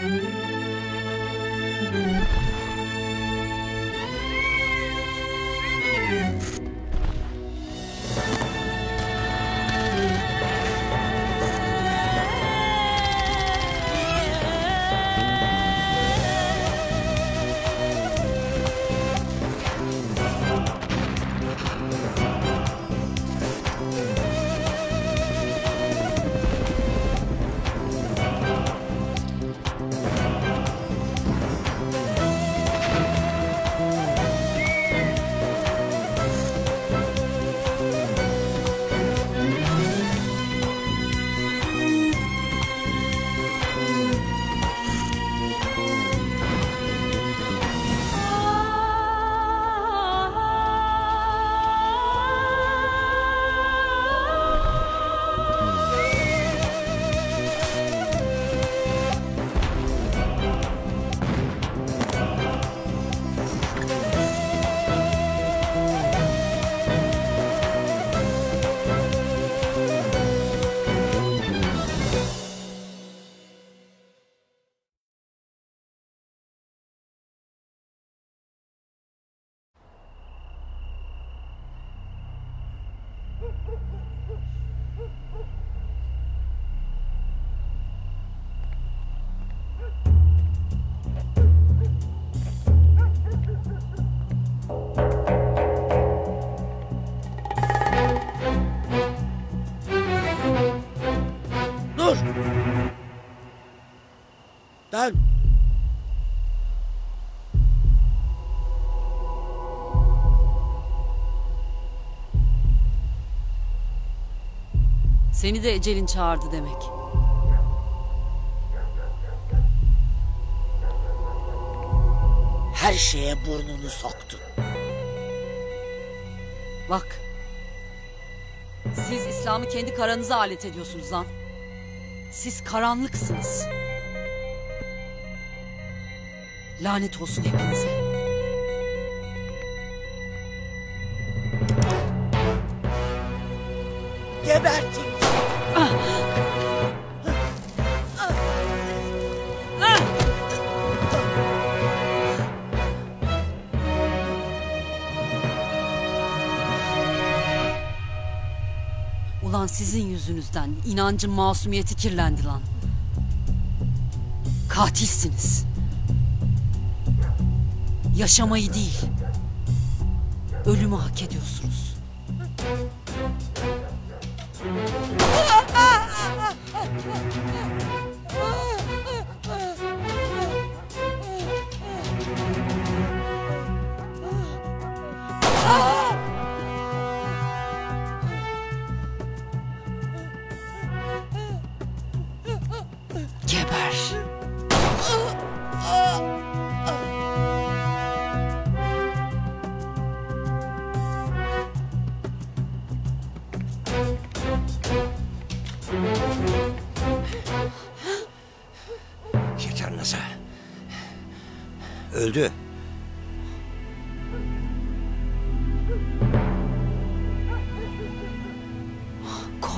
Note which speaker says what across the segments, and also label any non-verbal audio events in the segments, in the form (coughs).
Speaker 1: Dur! Dön!
Speaker 2: Seni de ecelin çağırdı demek.
Speaker 1: Her şeye burnunu soktun.
Speaker 2: Bak. Siz İslam'ı kendi karanıza alet ediyorsunuz lan. Siz karanlıksınız. Lanet olsun hepinize.
Speaker 1: Gebertin!
Speaker 2: Ulan sizin yüzünüzden inancın masumiyeti kirlendi lan. Katilsiniz. Yaşamayı değil, ölümü hak ediyorsunuz.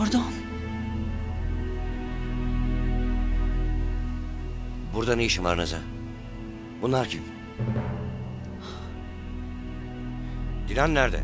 Speaker 2: Kordon.
Speaker 3: Burada ne işin var Naza? Bunlar kim? Dilan nerede?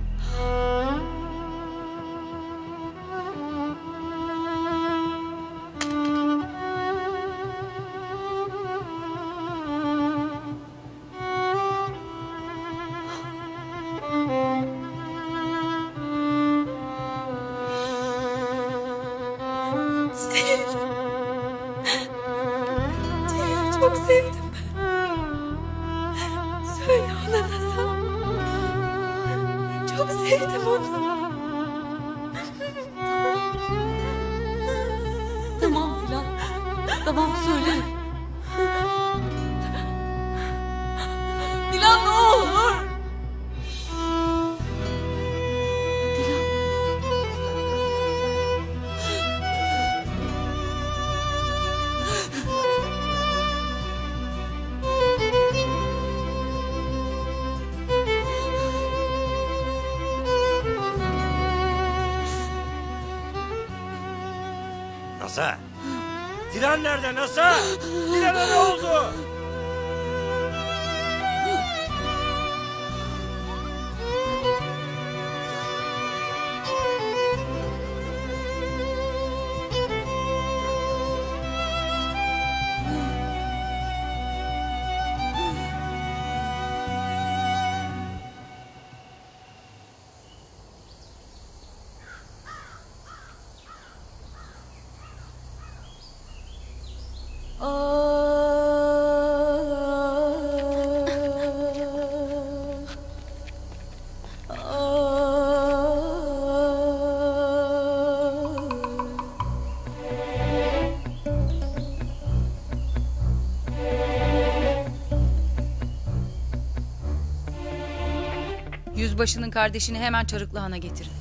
Speaker 4: Yüzbaşının kardeşini hemen Çarıklıhan'a getirin.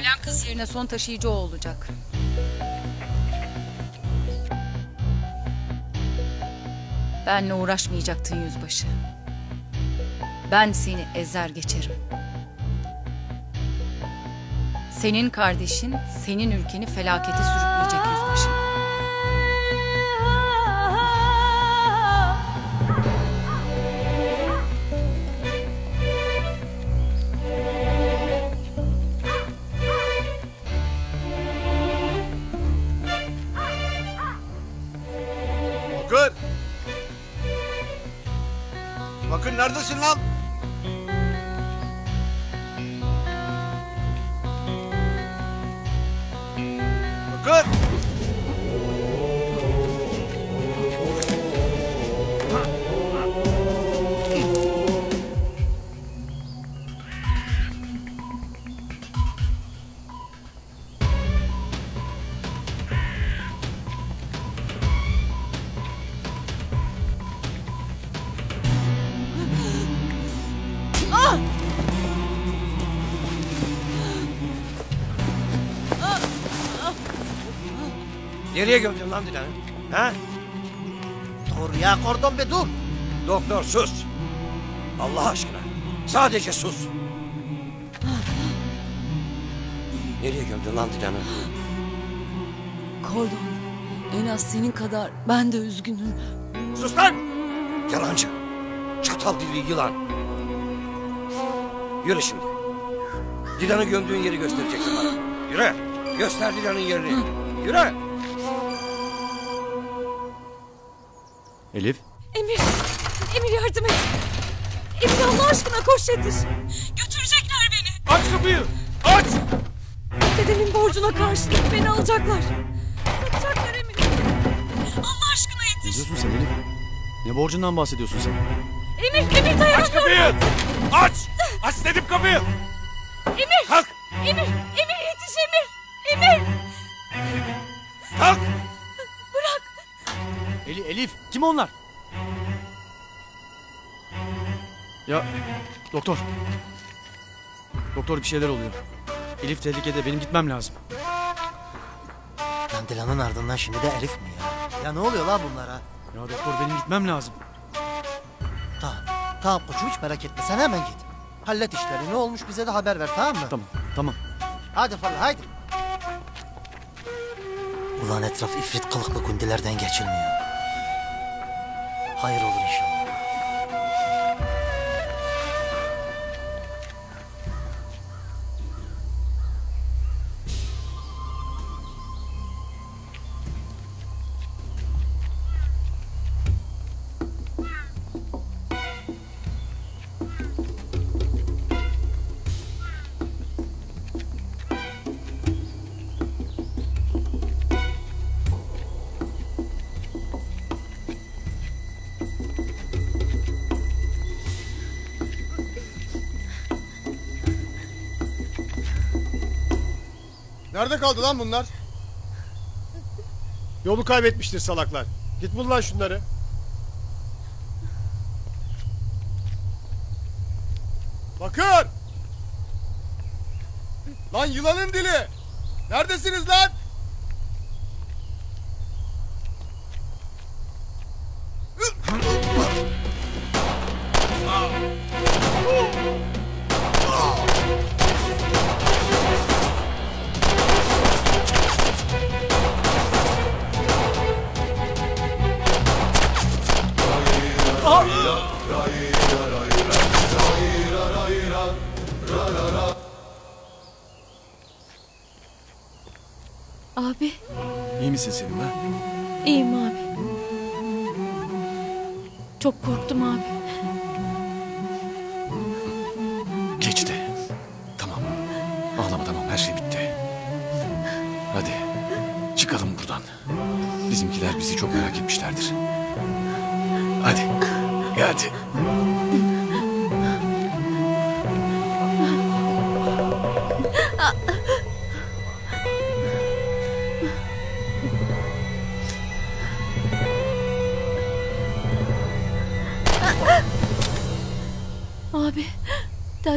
Speaker 4: Ölen kız yerine son taşıyıcı o olacak. Benle uğraşmayacaktın yüzbaşı. Ben seni ezer geçerim. Senin kardeşin senin ülkeni felakete sürükleyecek
Speaker 3: Nereye gömdün lan Dilan'ı? Ha?
Speaker 1: Dur ya kordon be dur.
Speaker 3: Doktor sus. Allah aşkına. Sadece sus. Nereye gömdün lan Dilan'ı?
Speaker 2: Kordon. En az senin kadar ben de üzgünüm.
Speaker 3: Sus lan! Yalancı. Çatal dilli yılan. Yürü şimdi. Dilan'ı gömdüğün yeri göstereceksin bana. Yürü. Göster Dilan'ın yerini. Yürü.
Speaker 5: Elif,
Speaker 6: Emir. Emir yardım et. Emir Allah aşkına koş yetiş. Götürecekler beni.
Speaker 7: Aç kapıyı. Aç.
Speaker 6: Dedemin borcuna karşılık beni alacaklar. Satacaklar Emir. Allah aşkına
Speaker 5: ne
Speaker 6: yetiş.
Speaker 5: diyorsun sen Elif? Ne borcundan bahsediyorsun sen?
Speaker 6: Emir, Emir dayanamıyorum.
Speaker 7: Aç kapıyı. Aç. Aç dedim kapıyı.
Speaker 6: Emir.
Speaker 7: Kalk.
Speaker 6: Emir, Emir yetiş Emir. Emir.
Speaker 7: Kalk.
Speaker 5: Eli, Elif, kim onlar? Ya, doktor. Doktor bir şeyler oluyor. Elif tehlikede, benim gitmem lazım.
Speaker 1: Lan Dilan'ın ardından şimdi de Elif mi ya? Ya ne oluyor lan bunlara?
Speaker 5: Ya doktor benim gitmem lazım.
Speaker 1: Tamam. Tamam koçum hiç merak etme sen hemen git. Hallet işleri ne olmuş bize de haber ver tamam mı?
Speaker 5: Tamam, tamam.
Speaker 1: Hadi fırla haydi. Ulan etraf ifrit kılıklı kundilerden geçilmiyor. Hayır olur inşallah.
Speaker 8: Kaldı lan bunlar? Yolu kaybetmiştir salaklar. Git bul lan şunları. Bakın! Lan yılanın dili! Neredesiniz lan?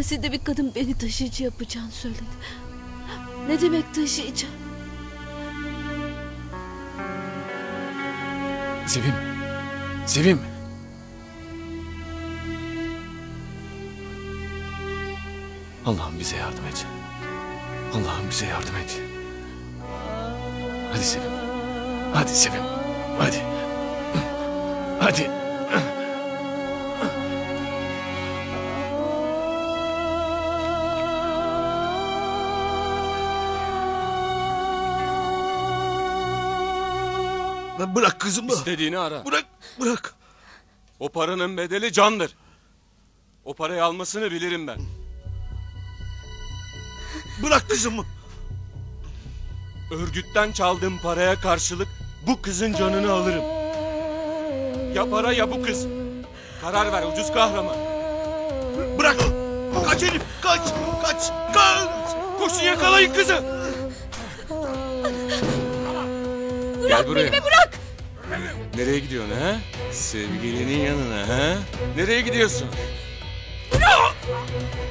Speaker 9: Telsizde bir kadın beni taşıyıcı yapacağını söyledi. Ne demek taşıyıcı?
Speaker 10: Sevim. Sevim. Allah'ım bize yardım et. Allah'ım bize yardım et. Hadi Sevim. Hadi Sevim. Hadi. Hadi.
Speaker 11: Lan bırak kızımı.
Speaker 10: İstediğini ara.
Speaker 11: Bırak, bırak.
Speaker 10: O paranın bedeli candır. O parayı almasını bilirim ben.
Speaker 11: Bırak kızımı.
Speaker 10: Örgütten çaldığım paraya karşılık bu kızın canını alırım. Ya para ya bu kız. Karar ver ucuz kahraman.
Speaker 11: Bırak. Kaç Elif, kaç, kaç, kaç.
Speaker 10: Koşun yakalayın kızı. Gel buraya.
Speaker 9: Bırak!
Speaker 10: Nereye gidiyorsun ha? Sevgilinin yanına ha? Nereye gidiyorsun?
Speaker 9: Allah'ım.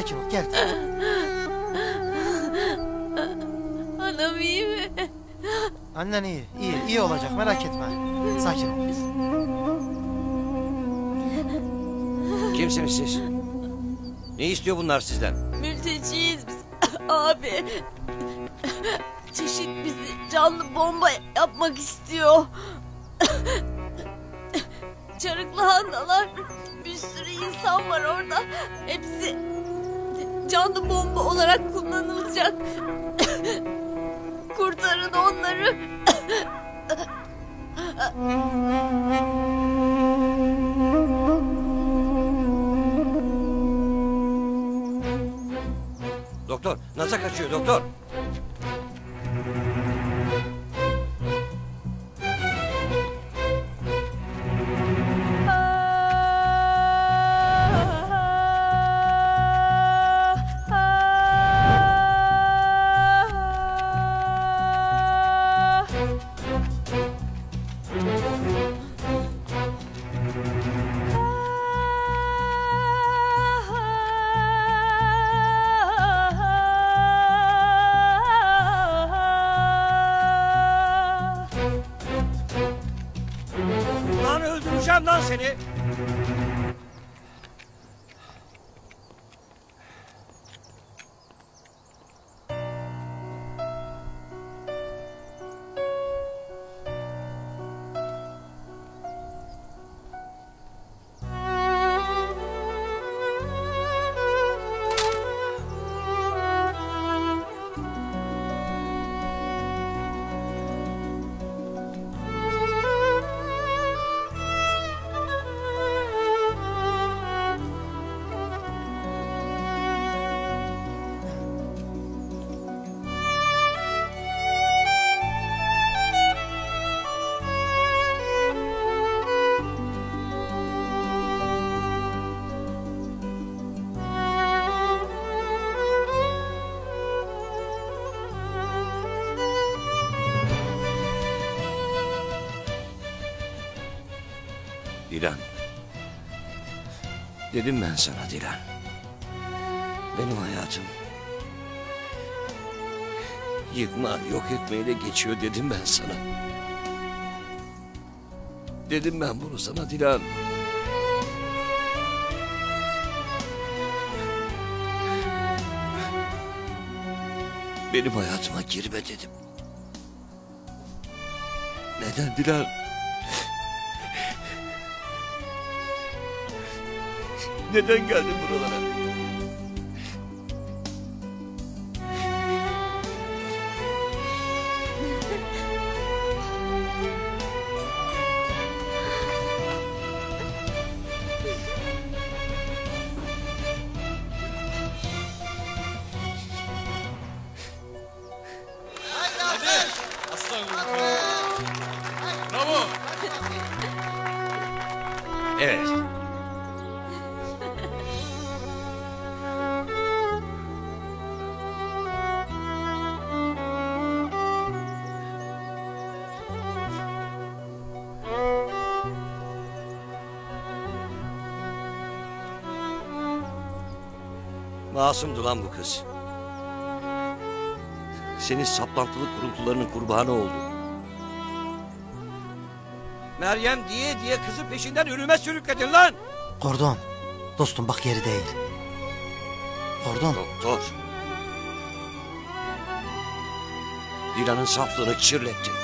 Speaker 1: Sakin ol gel.
Speaker 9: Anam iyi mi?
Speaker 1: Annen iyi. iyi iyi olacak merak etme. Sakin ol.
Speaker 3: Kimsiniz siz? Ne istiyor bunlar sizden?
Speaker 9: Mülteciyiz biz. (coughs) Abi. Çeşit bizi canlı bomba yapmak istiyor. (coughs) Çarıklı handalar. Bir sürü insan var orada. Hepsi canlı bomba olarak kullanılacak. Kurtarın onları.
Speaker 3: Doktor nasıl kaçıyor doktor? Öldüreceğim lan Dedim ben sana Dilan. Benim hayatım yıkma, yok etmeyle geçiyor dedim ben sana. Dedim ben bunu sana Dilan. Benim hayatıma girme dedim. Neden Dilan? Neden geldin buralara? Masumdu lan bu kız. Senin saplantılı kuruntularının kurbanı oldu. Meryem diye diye kızı peşinden ölüme sürükledin lan.
Speaker 1: Kordon. Dostum bak yeri değil. Kordon.
Speaker 3: Doktor. Dilan'ın saflığını kirlettin.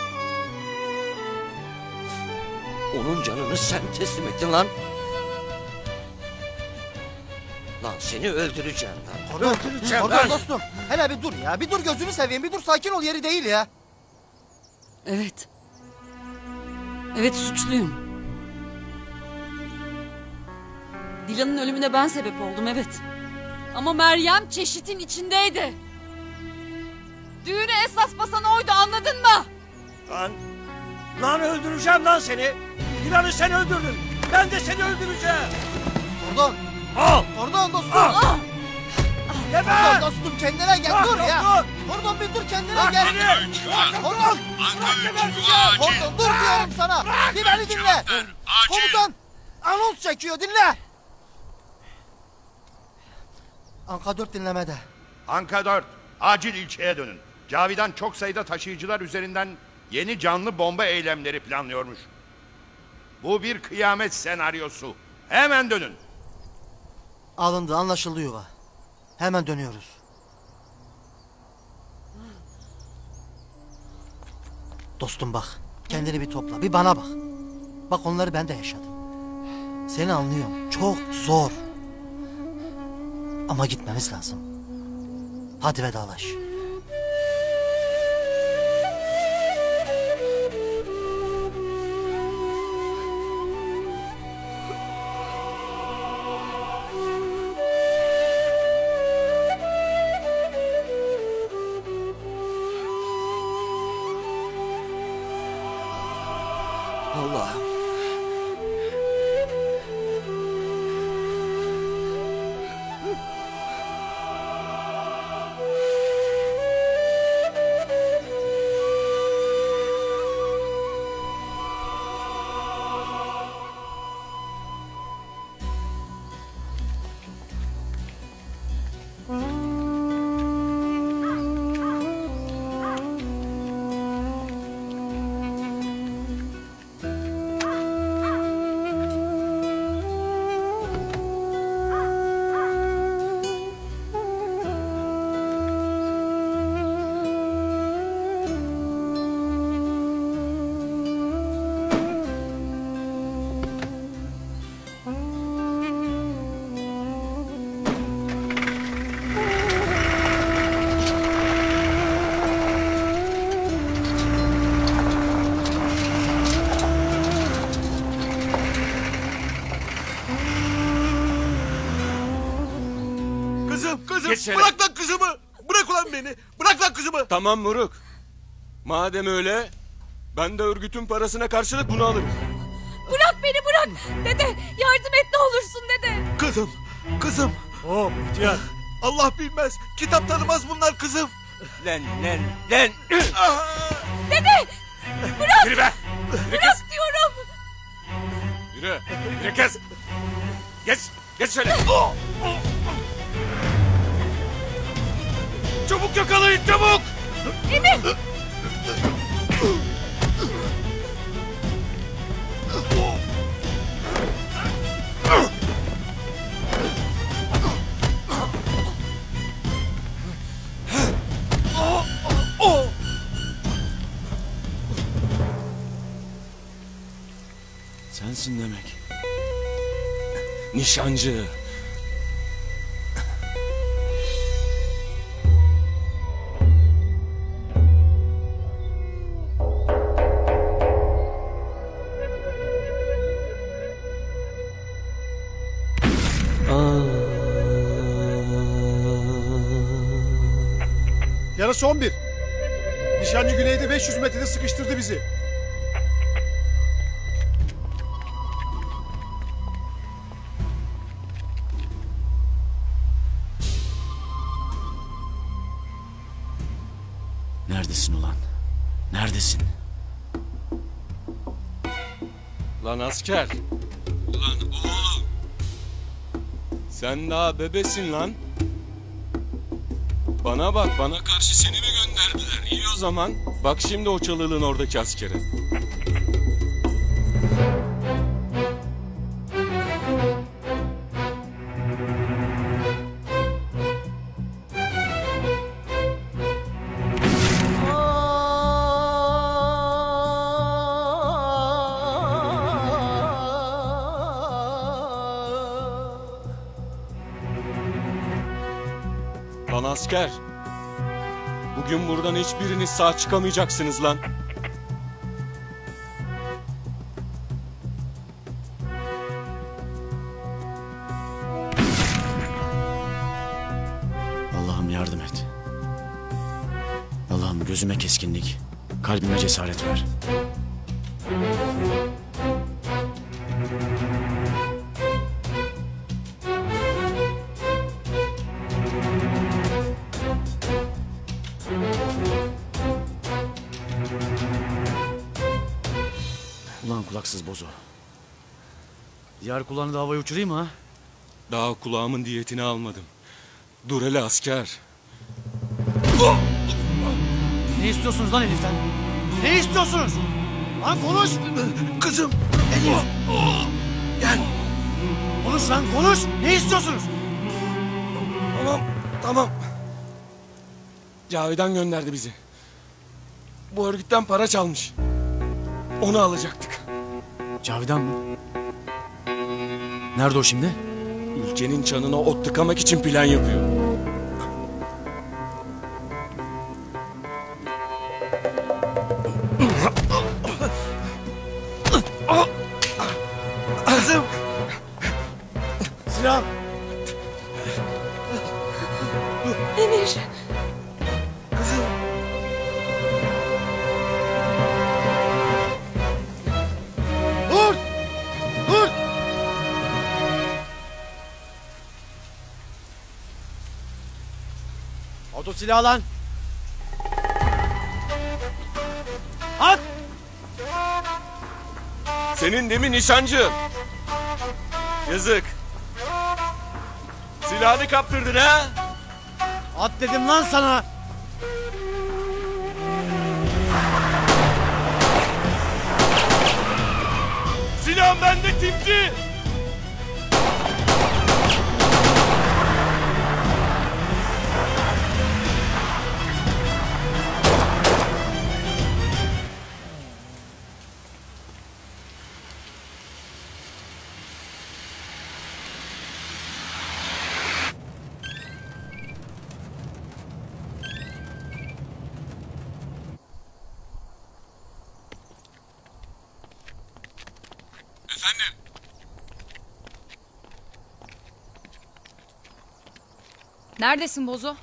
Speaker 3: Onun canını sen teslim ettin lan. Lan seni öldüreceğim lan.
Speaker 1: Kordon
Speaker 3: lan.
Speaker 1: dostum. Hele bir dur ya. Bir dur gözünü seveyim. Bir dur sakin ol yeri değil ya.
Speaker 2: Evet. Evet suçluyum. Dilan'ın ölümüne ben sebep oldum evet. Ama Meryem çeşitin içindeydi. Düğüne esas basan oydu anladın mı?
Speaker 3: Lan, lan öldüreceğim lan seni. Dilan'ı sen öldürdün. Ben de seni öldüreceğim.
Speaker 1: Kordon.
Speaker 3: Al.
Speaker 1: Kordon dostum.
Speaker 3: Al.
Speaker 1: Kordon
Speaker 3: Geber.
Speaker 1: dostum kendine gel.
Speaker 3: Bırak
Speaker 1: dur ya. Kordon bir dur kendine
Speaker 3: Bırak
Speaker 1: gel.
Speaker 3: beni.
Speaker 1: Kordon.
Speaker 3: Bırak geberteceğim.
Speaker 1: Kordon dur diyorum sana. Bir beni dinle. Komutan anons çekiyor dinle. Anka 4 dinlemede.
Speaker 12: Anka 4, acil ilçeye dönün. Cavidan çok sayıda taşıyıcılar üzerinden yeni canlı bomba eylemleri planlıyormuş. Bu bir kıyamet senaryosu. Hemen dönün.
Speaker 1: Alındı anlaşıldı yuva. Hemen dönüyoruz. Dostum bak. Kendini bir topla. Bir bana bak. Bak onları ben de yaşadım. Seni anlıyorum. Çok zor. Ama gitmemiz lazım. Hadi vedalaş.
Speaker 13: Bırak.
Speaker 10: Tamam Muruk. Madem öyle ben de örgütün parasına karşılık bunu alırım.
Speaker 6: Bırak beni bırak. Dede yardım et ne olursun dede.
Speaker 13: Kızım. Kızım.
Speaker 14: Hop ihtiyar.
Speaker 13: Allah bilmez. Kitap tanımaz bunlar kızım.
Speaker 3: Lan lan lan.
Speaker 13: Ah!
Speaker 6: Dede
Speaker 10: Yürü be.
Speaker 6: bırak diyorum.
Speaker 10: Yürü. Yürü kız. Geç. Geç şöyle. Çabuk yakalayın çabuk.
Speaker 9: Emir!
Speaker 5: Sensin demek.
Speaker 10: Nişancı.
Speaker 14: Yarası 11. Nişancı güneyde 500 metrede sıkıştırdı bizi.
Speaker 5: Neredesin ulan? Neredesin?
Speaker 10: Lan asker. Lan oğlum. Sen daha bebesin lan. Bana bak bana karşı seni mi gönderdiler? İyi o zaman. Bak şimdi o çalılığın oradaki askere. Asker. Bugün buradan hiçbiriniz sağ çıkamayacaksınız lan.
Speaker 5: Allah'ım yardım et. Allah'ım gözüme keskinlik, kalbime cesaret ver. Diğer kulağını da havaya uçurayım mı ha?
Speaker 10: Daha kulağımın diyetini almadım. Dur hele asker.
Speaker 5: Ne istiyorsunuz lan Elif'ten? Ne istiyorsunuz? Lan konuş!
Speaker 11: Kızım. Elif. Gel.
Speaker 5: Konuş lan konuş! Ne istiyorsunuz?
Speaker 10: Tamam, tamam. Cavidan gönderdi bizi. Bu örgütten para çalmış. Onu alacaktık.
Speaker 5: Cavidan mı? Nerede o şimdi?
Speaker 10: Ülkenin çanına ot tıkamak için plan yapıyor.
Speaker 5: Silahı lan! At!
Speaker 10: Senin değil mi nişancı? Yazık. Silahını kaptırdın ha?
Speaker 5: At dedim lan sana!
Speaker 10: Silahım bende timci.
Speaker 4: Neredesin Bozo?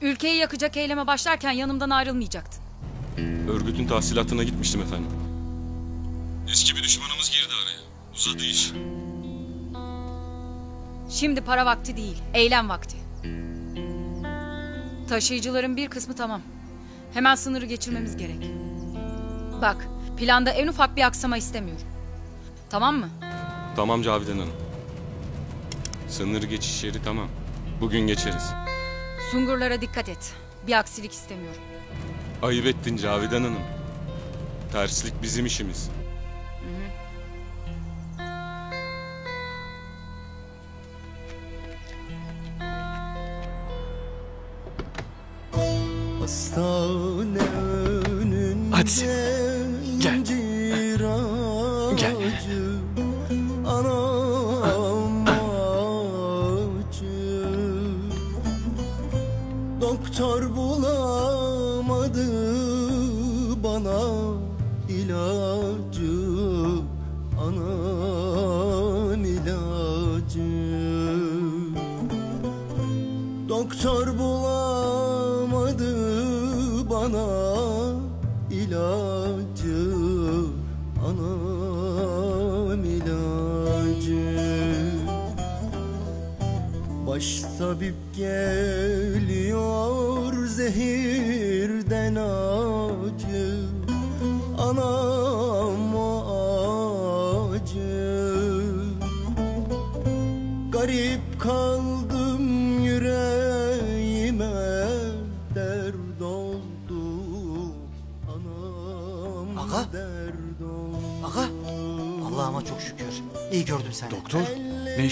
Speaker 4: Ülkeyi yakacak eyleme başlarken yanımdan ayrılmayacaktın.
Speaker 10: Örgütün tahsilatına gitmiştim efendim. Eski bir düşmanımız girdi araya. Uzadı iş.
Speaker 4: Şimdi para vakti değil, eylem vakti. Taşıyıcıların bir kısmı tamam. Hemen sınırı geçirmemiz gerek. Bak, Planda en ufak bir aksama istemiyorum. Tamam mı?
Speaker 15: Tamam Cavidan Hanım. Sınır geçiş yeri tamam. Bugün geçeriz.
Speaker 4: Sungurlara dikkat et. Bir aksilik istemiyorum.
Speaker 15: Ayıp ettin Cavidan Hanım. Terslik bizim işimiz.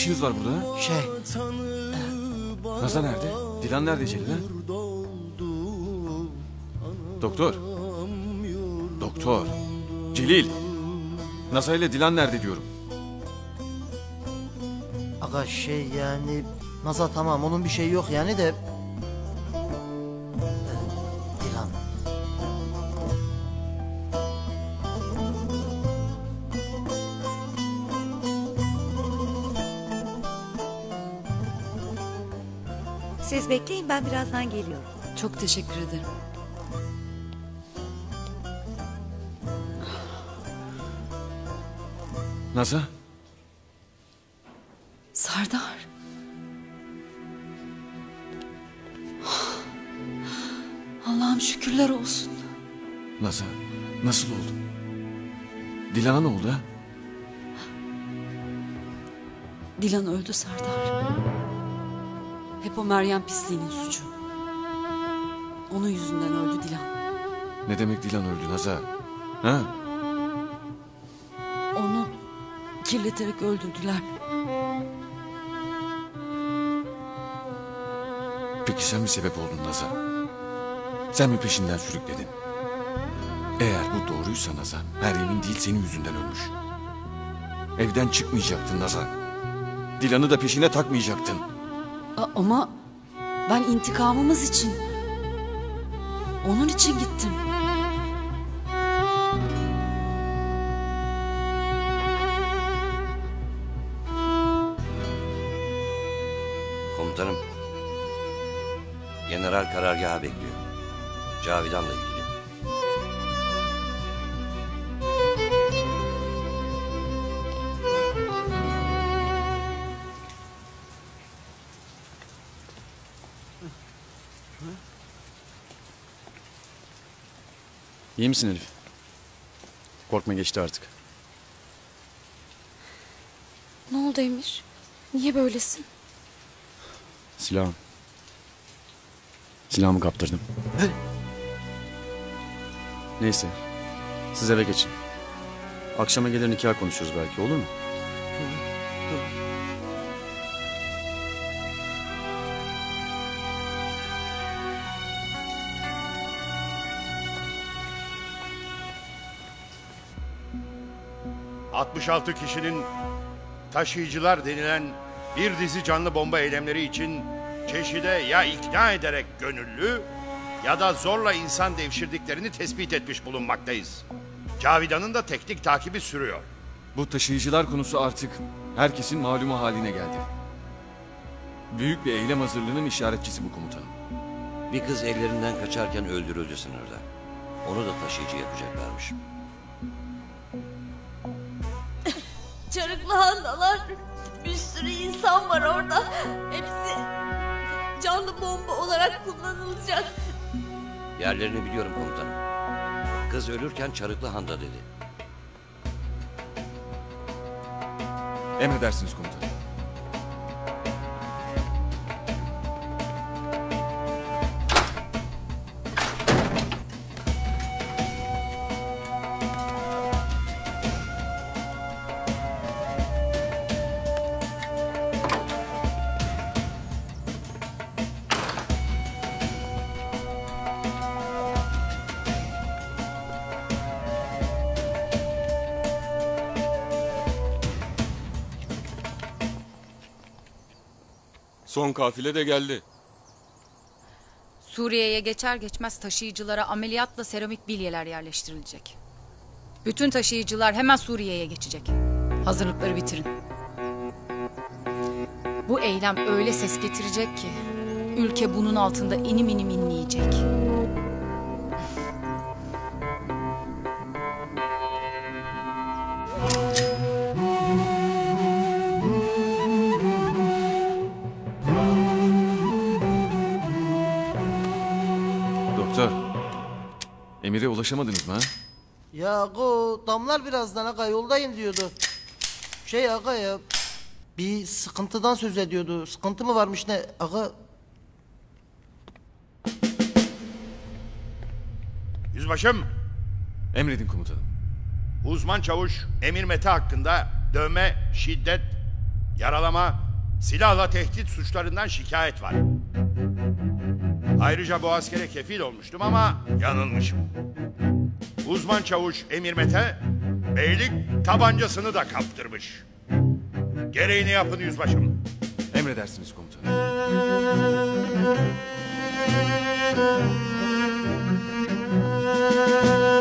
Speaker 8: İşiniz var burada? ha?
Speaker 1: Şey
Speaker 8: Nazan nerede? Dilan nerede Celil ha? Doktor. Doktor. Celil. Nazan ile Dilan nerede diyorum.
Speaker 1: aga şey yani Naza tamam onun bir şeyi yok yani de
Speaker 16: Siz bekleyin ben birazdan geliyorum.
Speaker 2: Çok teşekkür ederim.
Speaker 8: Nazan.
Speaker 2: Serdar. Allah'ım şükürler olsun.
Speaker 8: Nazan. Nasıl oldu? Dilan'a ne oldu ha?
Speaker 2: Dilan öldü Serdar. Hep o Meryem pisliğinin suçu. Onun yüzünden öldü Dilan.
Speaker 8: Ne demek Dilan öldü Nazan? Ha?
Speaker 2: Onu kirleterek öldürdüler.
Speaker 8: Peki sen mi sebep oldun Nazan? Sen mi peşinden sürükledin? Eğer bu doğruysa Nazan, Meryem'in değil senin yüzünden ölmüş. Evden çıkmayacaktın Nazan. Dilan'ı da peşine takmayacaktın.
Speaker 2: Ama ben intikamımız için... Onun için gittim.
Speaker 3: Komutanım. General karargaha bekliyor. Cavidan'la ilgili.
Speaker 8: İyi misin Elif? Korkma geçti artık.
Speaker 9: Ne oldu Emir? Niye böylesin?
Speaker 8: Silahım. Silahımı kaptırdım. Neyse. Siz eve geçin. Akşama gelir nikah konuşuruz belki olur mu?
Speaker 12: Hı. 66 kişinin taşıyıcılar denilen bir dizi canlı bomba eylemleri için çeşide ya ikna ederek gönüllü ya da zorla insan devşirdiklerini tespit etmiş bulunmaktayız. Cavidan'ın da teknik takibi sürüyor.
Speaker 8: Bu taşıyıcılar konusu artık herkesin malumu haline geldi. Büyük bir eylem hazırlığının işaretçisi bu komutanım.
Speaker 3: Bir kız ellerinden kaçarken öldürüldü sınırda. Onu da taşıyıcı yapacaklarmış.
Speaker 9: silahlar. Bir sürü insan var orada. Hepsi canlı bomba olarak kullanılacak.
Speaker 3: Yerlerini biliyorum komutanım. Kız ölürken Çarıklı Han'da dedi.
Speaker 8: Emredersiniz komutanım.
Speaker 10: Son kafile de geldi.
Speaker 4: Suriye'ye geçer geçmez taşıyıcılara ameliyatla seramik bilyeler yerleştirilecek. Bütün taşıyıcılar hemen Suriye'ye geçecek. Hazırlıkları bitirin. Bu eylem öyle ses getirecek ki ülke bunun altında inim inim inleyecek.
Speaker 8: Ulaşamadınız mı ha?
Speaker 1: Ya aga o damlar birazdan aga yoldayım diyordu. Şey aga ya bir sıkıntıdan söz ediyordu. Sıkıntı mı varmış ne aga?
Speaker 12: Yüzbaşım,
Speaker 8: Emredin komutanım.
Speaker 12: uzman çavuş Emir Mete hakkında dövme, şiddet, yaralama, silahla tehdit suçlarından şikayet var. Ayrıca bu askere kefil olmuştum ama yanılmışım. Uzman çavuş Emir Mete, beylik tabancasını da kaptırmış. Gereğini yapın yüzbaşım.
Speaker 8: Emredersiniz komutanım.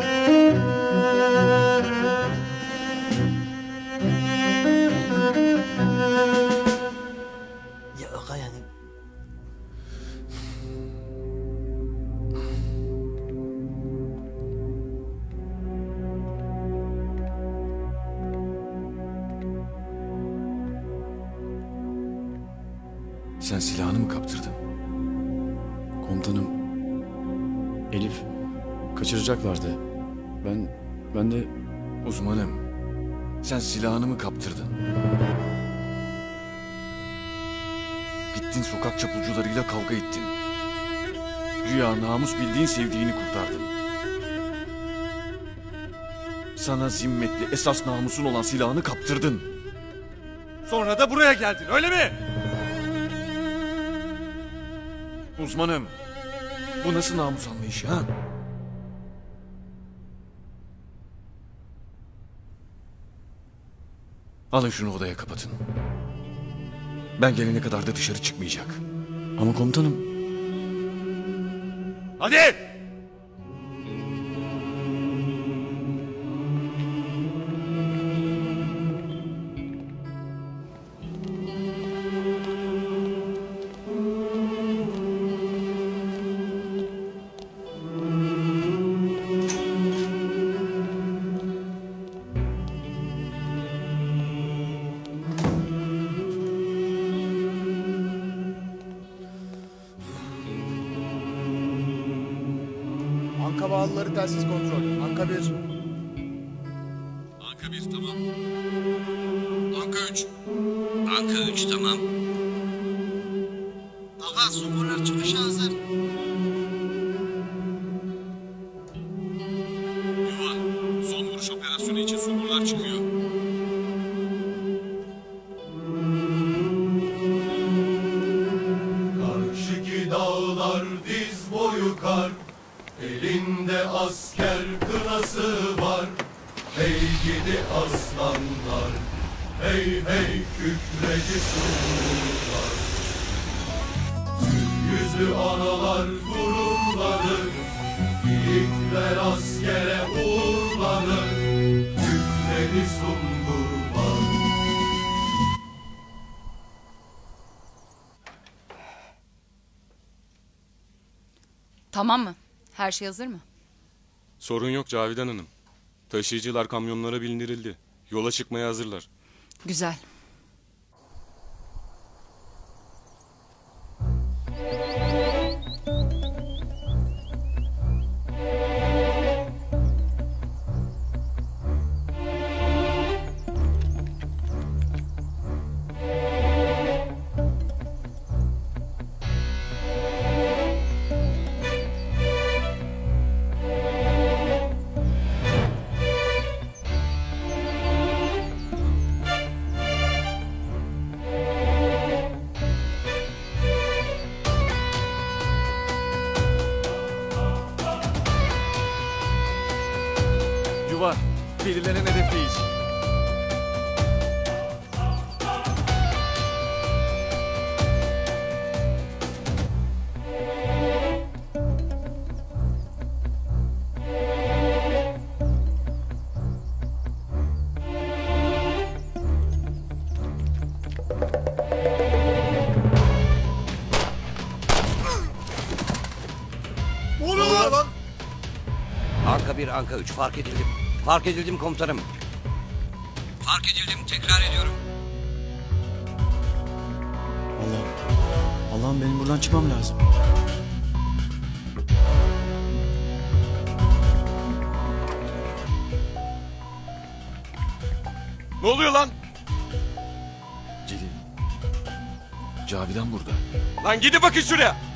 Speaker 1: Ya
Speaker 5: kaçıracaklardı. Ben ben de
Speaker 8: Uzmanım. Sen silahını mı kaptırdın? Gittin sokak çapulcularıyla kavga ettin. Güya namus bildiğin sevdiğini kurtardın. Sana zimmetli esas namusun olan silahını kaptırdın. Sonra da buraya geldin öyle mi? Uzmanım. Bu nasıl namus anlayışı ha? Alın şunu odaya kapatın. Ben gelene kadar da dışarı çıkmayacak.
Speaker 5: ama komutanım
Speaker 8: Hadi!
Speaker 4: Her şey hazır mı?
Speaker 10: Sorun yok Cavidan Hanım. Taşıyıcılar kamyonlara bindirildi. Yola çıkmaya hazırlar.
Speaker 4: Güzel.
Speaker 15: Belirlenen hedefteyiz.
Speaker 3: Anka 1, Anka 3 fark edildim. Fark edildim komutanım. Fark edildim tekrar ediyorum.
Speaker 5: Allah'ım. Allah'ım benim buradan çıkmam lazım.
Speaker 10: Ne oluyor lan?
Speaker 15: Celil. Cavidan burada.
Speaker 10: Lan gidin bakın şuraya.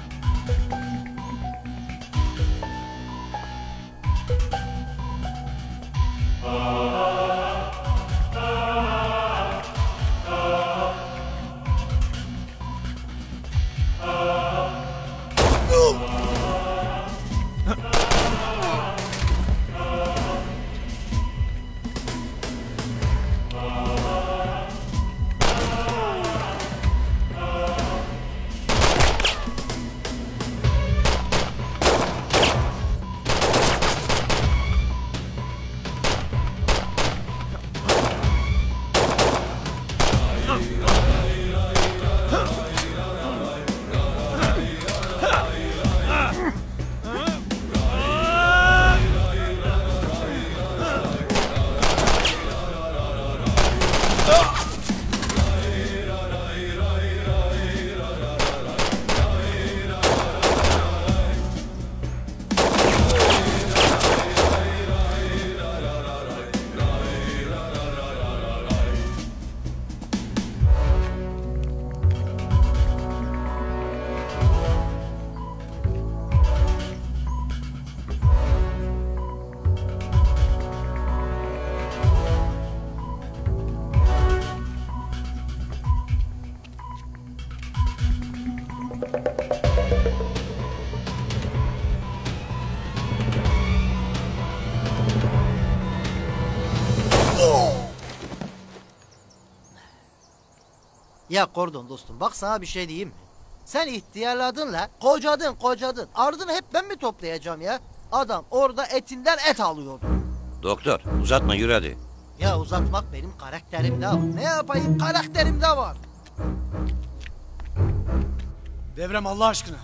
Speaker 1: Ya Kordon dostum bak sana bir şey diyeyim mi? Sen ihtiyarladın la. Kocadın kocadın. Ardını hep ben mi toplayacağım ya? Adam orada etinden et alıyordu.
Speaker 3: Doktor uzatma yürü hadi.
Speaker 1: Ya uzatmak benim karakterimde var. Ne yapayım karakterimde var.
Speaker 5: Devrem Allah aşkına.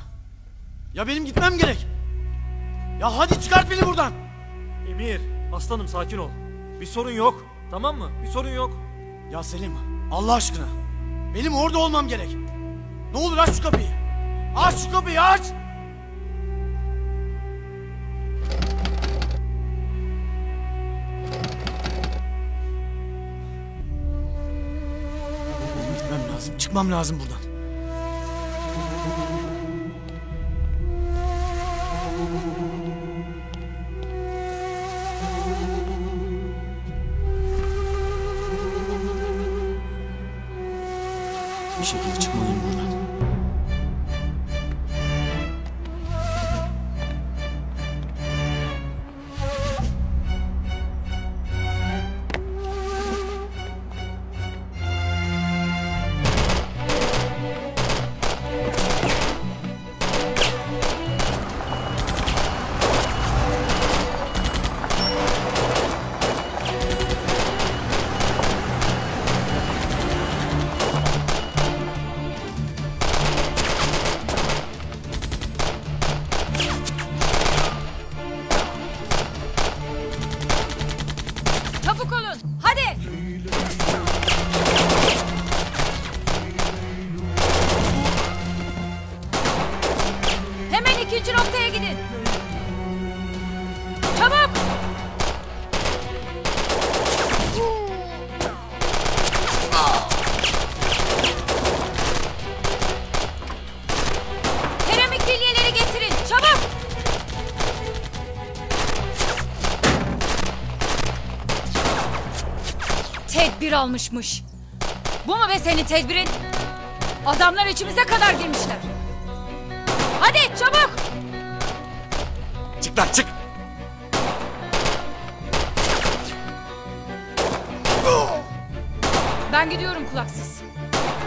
Speaker 5: Ya benim gitmem gerek. Ya hadi çıkart beni buradan.
Speaker 17: Emir, aslanım sakin ol. Bir sorun yok. Tamam mı? Bir sorun yok.
Speaker 5: Ya Selim Allah aşkına. Benim orada olmam gerek. Ne olur aç şu kapıyı. Aç şu kapıyı aç. Gitmem lazım. Çıkmam lazım buradan. Bir şekilde çıkmalıyım buradan.
Speaker 4: Almışmış. Bu mu be senin tedbirin? Adamlar içimize kadar girmişler. Hadi çabuk.
Speaker 10: Çık lan çık.
Speaker 4: Ben gidiyorum kulaksız.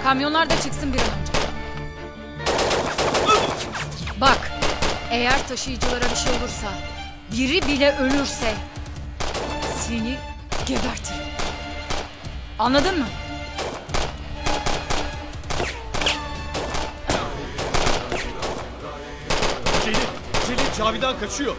Speaker 4: Kamyonlar da çıksın bir an önce. Bak, eğer taşıyıcılara bir şey olursa, biri bile ölürse seni gebertirim. Anladın mı?
Speaker 14: Celil, Celil Cavidan kaçıyor.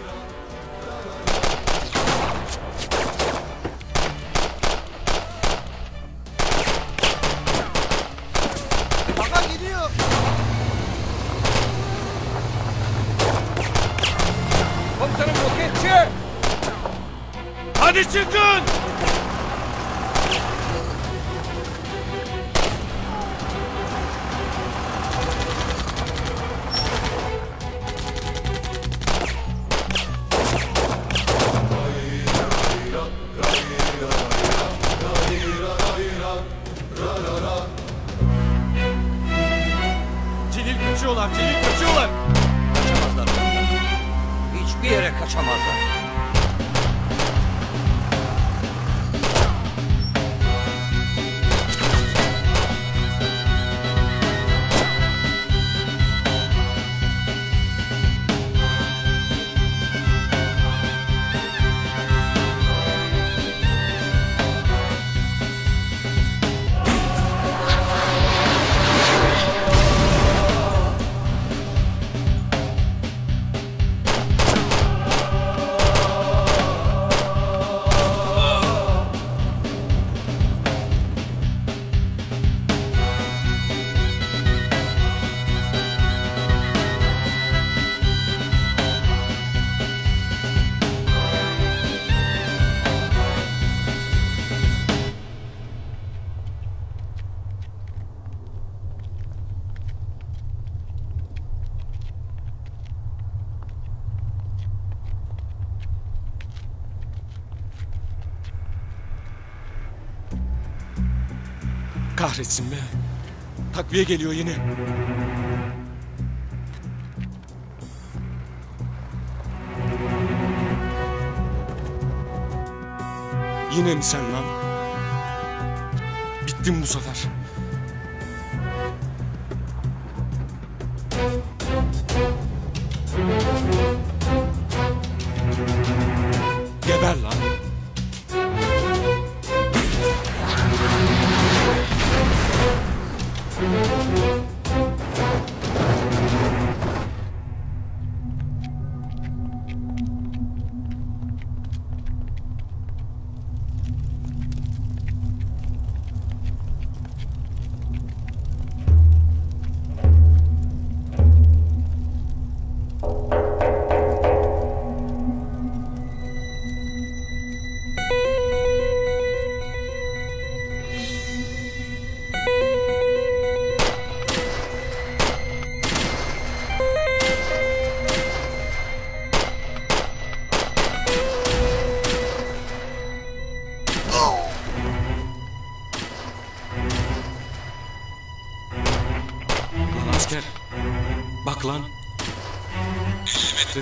Speaker 10: Kahretsin be. Takviye geliyor yine. Yine mi sen lan? Bittim bu sefer.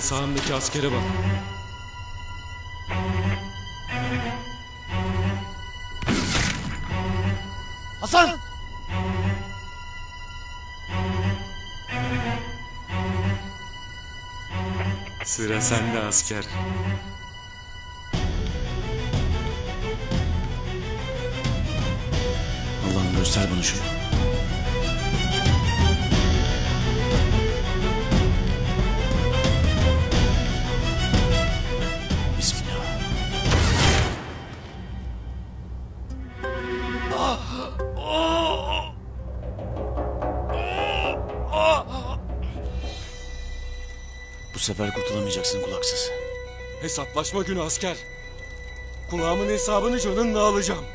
Speaker 10: Sağımdaki askere bak.
Speaker 5: Hasan!
Speaker 10: Sıra sende asker.
Speaker 5: Sefer kurtulamayacaksın kulaksız.
Speaker 10: Hesaplaşma günü asker. Kulağımın hesabını canınla alacağım.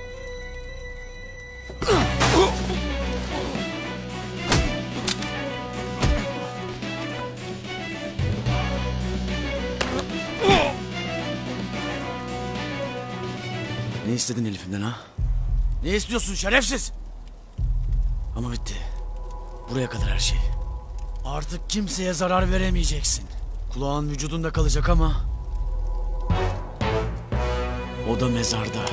Speaker 5: Ne istedin Elif'imden ha? Ne istiyorsun şerefsiz? Ama bitti. Buraya kadar her şey. Artık kimseye zarar veremeyeceksin. Kulağın vücudunda kalacak ama... O da mezarda.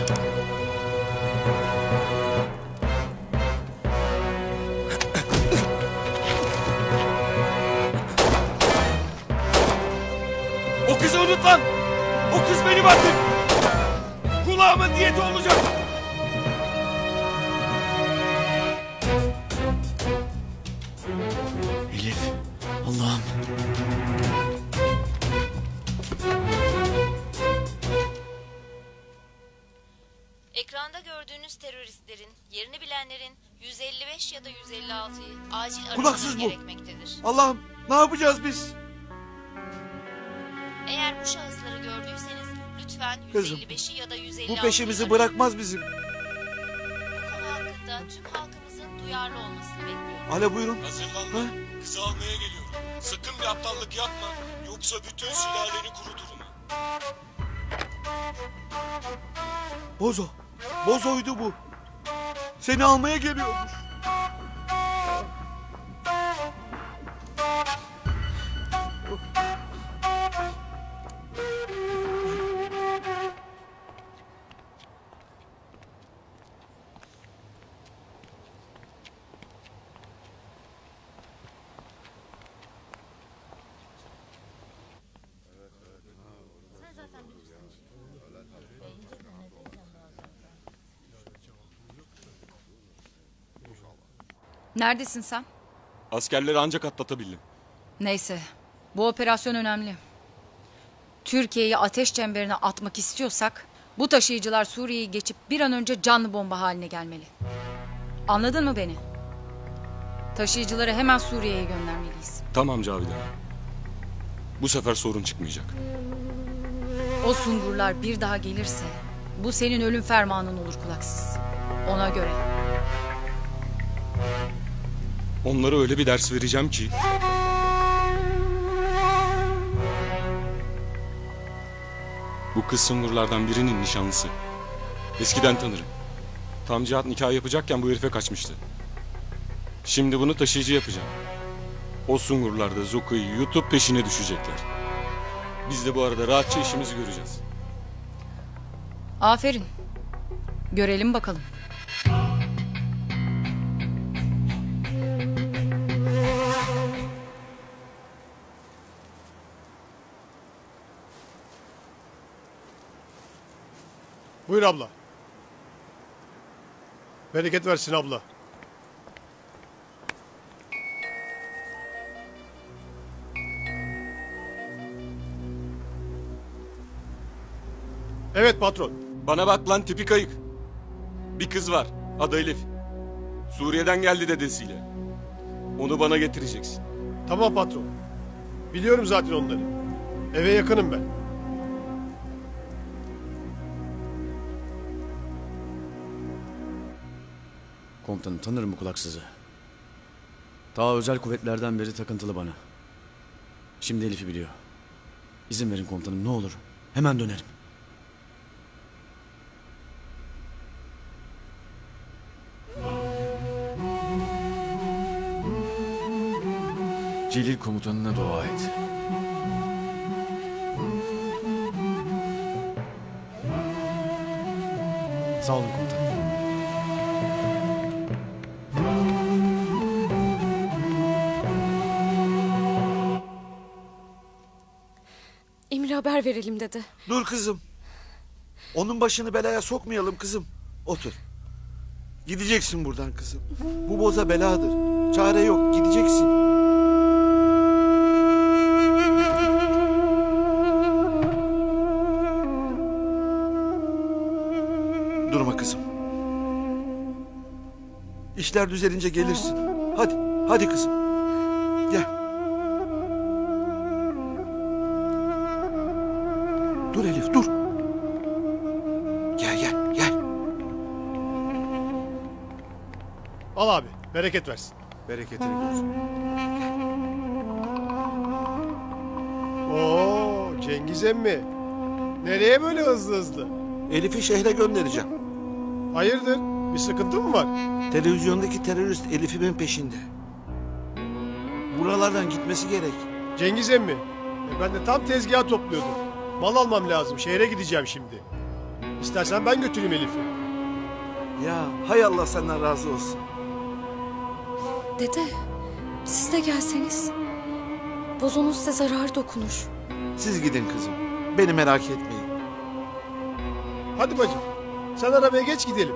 Speaker 11: Kızım,
Speaker 18: 155'i ya da 156'yı
Speaker 11: Bu peşimizi bırakmaz bizim.
Speaker 18: Bu konu hakkında tüm halkımızın duyarlı olmasını bekliyorum.
Speaker 11: Alo buyurun.
Speaker 10: Hazırlan lan. Kızı almaya geliyorum. Sakın bir aptallık yapma. Yoksa bütün sülaleni kuruturum.
Speaker 11: Bozo. Bozo'ydu bu. Seni almaya geliyormuş.
Speaker 4: Neredesin sen?
Speaker 10: Askerleri ancak atlatabildim.
Speaker 4: Neyse. Bu operasyon önemli. Türkiye'yi ateş çemberine atmak istiyorsak bu taşıyıcılar Suriye'yi geçip bir an önce canlı bomba haline gelmeli. Anladın mı beni? Taşıyıcıları hemen Suriye'ye göndermeliyiz.
Speaker 10: Tamam Cavidan. Bu sefer sorun çıkmayacak.
Speaker 4: O sungurlar bir daha gelirse bu senin ölüm fermanın olur kulaksız. Ona göre.
Speaker 10: Onlara öyle bir ders vereceğim ki... Bu kız sungurlardan birinin nişanlısı. Eskiden tanırım. Tam cihat nikah yapacakken bu herife kaçmıştı. Şimdi bunu taşıyıcı yapacağım. O sungurlar da Zoka'yı yutup peşine düşecekler. Biz de bu arada rahatça işimizi göreceğiz.
Speaker 4: Aferin. Görelim bakalım.
Speaker 14: Buyur abla. Bereket versin abla. Evet patron.
Speaker 10: Bana bak lan tipi kayık. Bir kız var. Adı Elif. Suriye'den geldi dedesiyle. Onu bana getireceksin.
Speaker 14: Tamam patron. Biliyorum zaten onları. Eve yakınım ben.
Speaker 5: Komutanım tanırım bu kulaksızı. Ta özel kuvvetlerden beri takıntılı bana. Şimdi Elif'i biliyor. İzin verin komutanım ne olur. Hemen dönerim.
Speaker 15: Celil komutanına dua et.
Speaker 5: Sağ olun komutanım.
Speaker 6: Haber verelim dedi.
Speaker 11: Dur kızım. Onun başını belaya sokmayalım kızım. Otur. Gideceksin buradan kızım. Bu boza beladır. Çare yok. Gideceksin. Durma kızım. İşler düzelince gelirsin. Hadi, hadi kızım.
Speaker 14: Bereket versin. Bereketini görsün. Oo Cengiz emmi. Nereye böyle hızlı hızlı?
Speaker 11: Elif'i şehre göndereceğim.
Speaker 14: Hayırdır? Bir sıkıntı mı var?
Speaker 11: Televizyondaki terörist Elif'imin peşinde. Buralardan gitmesi gerek.
Speaker 14: Cengiz emmi. e, ben de tam tezgah topluyordum. Mal almam lazım. Şehre gideceğim şimdi. İstersen ben götüreyim Elif'i.
Speaker 11: Ya hay Allah senden razı olsun.
Speaker 6: Dede siz de gelseniz. Bozonuz size zarar dokunur.
Speaker 11: Siz gidin kızım. Beni merak etmeyin.
Speaker 14: Hadi bacım. Sen arabaya geç gidelim.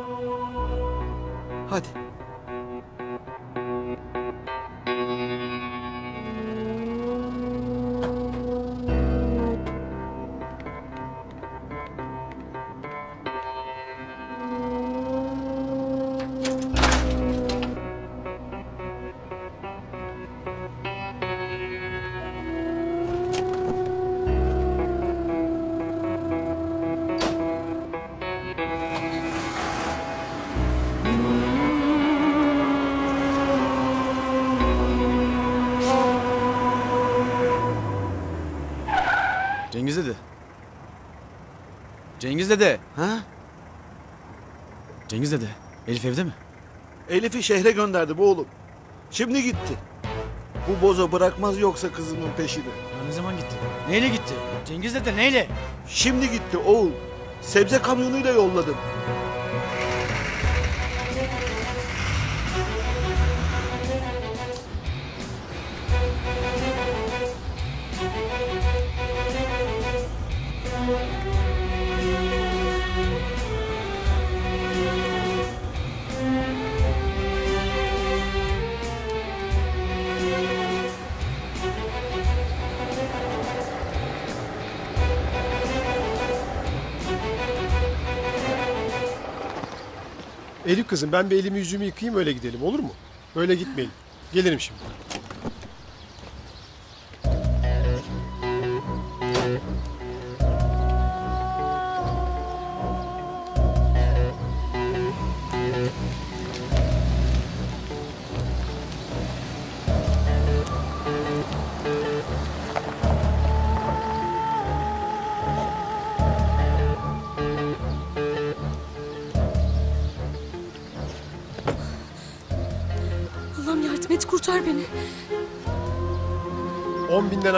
Speaker 11: Hadi.
Speaker 5: Dede.
Speaker 11: Ha?
Speaker 5: Cengiz dede. Elif evde mi?
Speaker 11: Elif'i şehre gönderdi bu oğlum. Şimdi gitti. Bu bozo bırakmaz yoksa kızımın peşini.
Speaker 5: Ya ne zaman gitti? Neyle gitti? Cengiz dede neyle?
Speaker 11: Şimdi gitti oğul. Sebze kamyonuyla yolladım.
Speaker 14: Kızım ben bir elimi yüzümü yıkayayım öyle gidelim olur mu? Böyle gitmeyelim. Gelirim şimdi.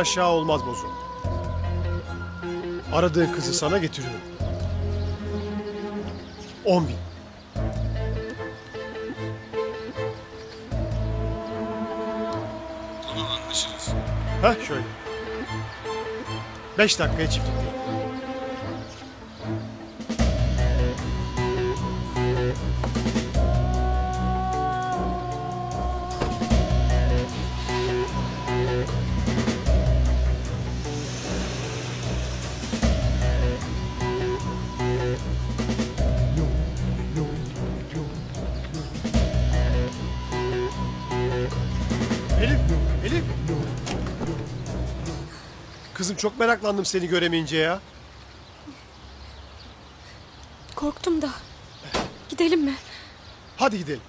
Speaker 14: Aşağı olmaz bozu. Aradığın kızı sana getiriyorum. 10 bin.
Speaker 10: Tamam anlaşırız.
Speaker 14: Heh şöyle. 5 dakikaya çiftlikteyim. Kızım çok meraklandım seni göremeyince ya.
Speaker 6: Korktum da. Gidelim mi?
Speaker 14: Hadi gidelim.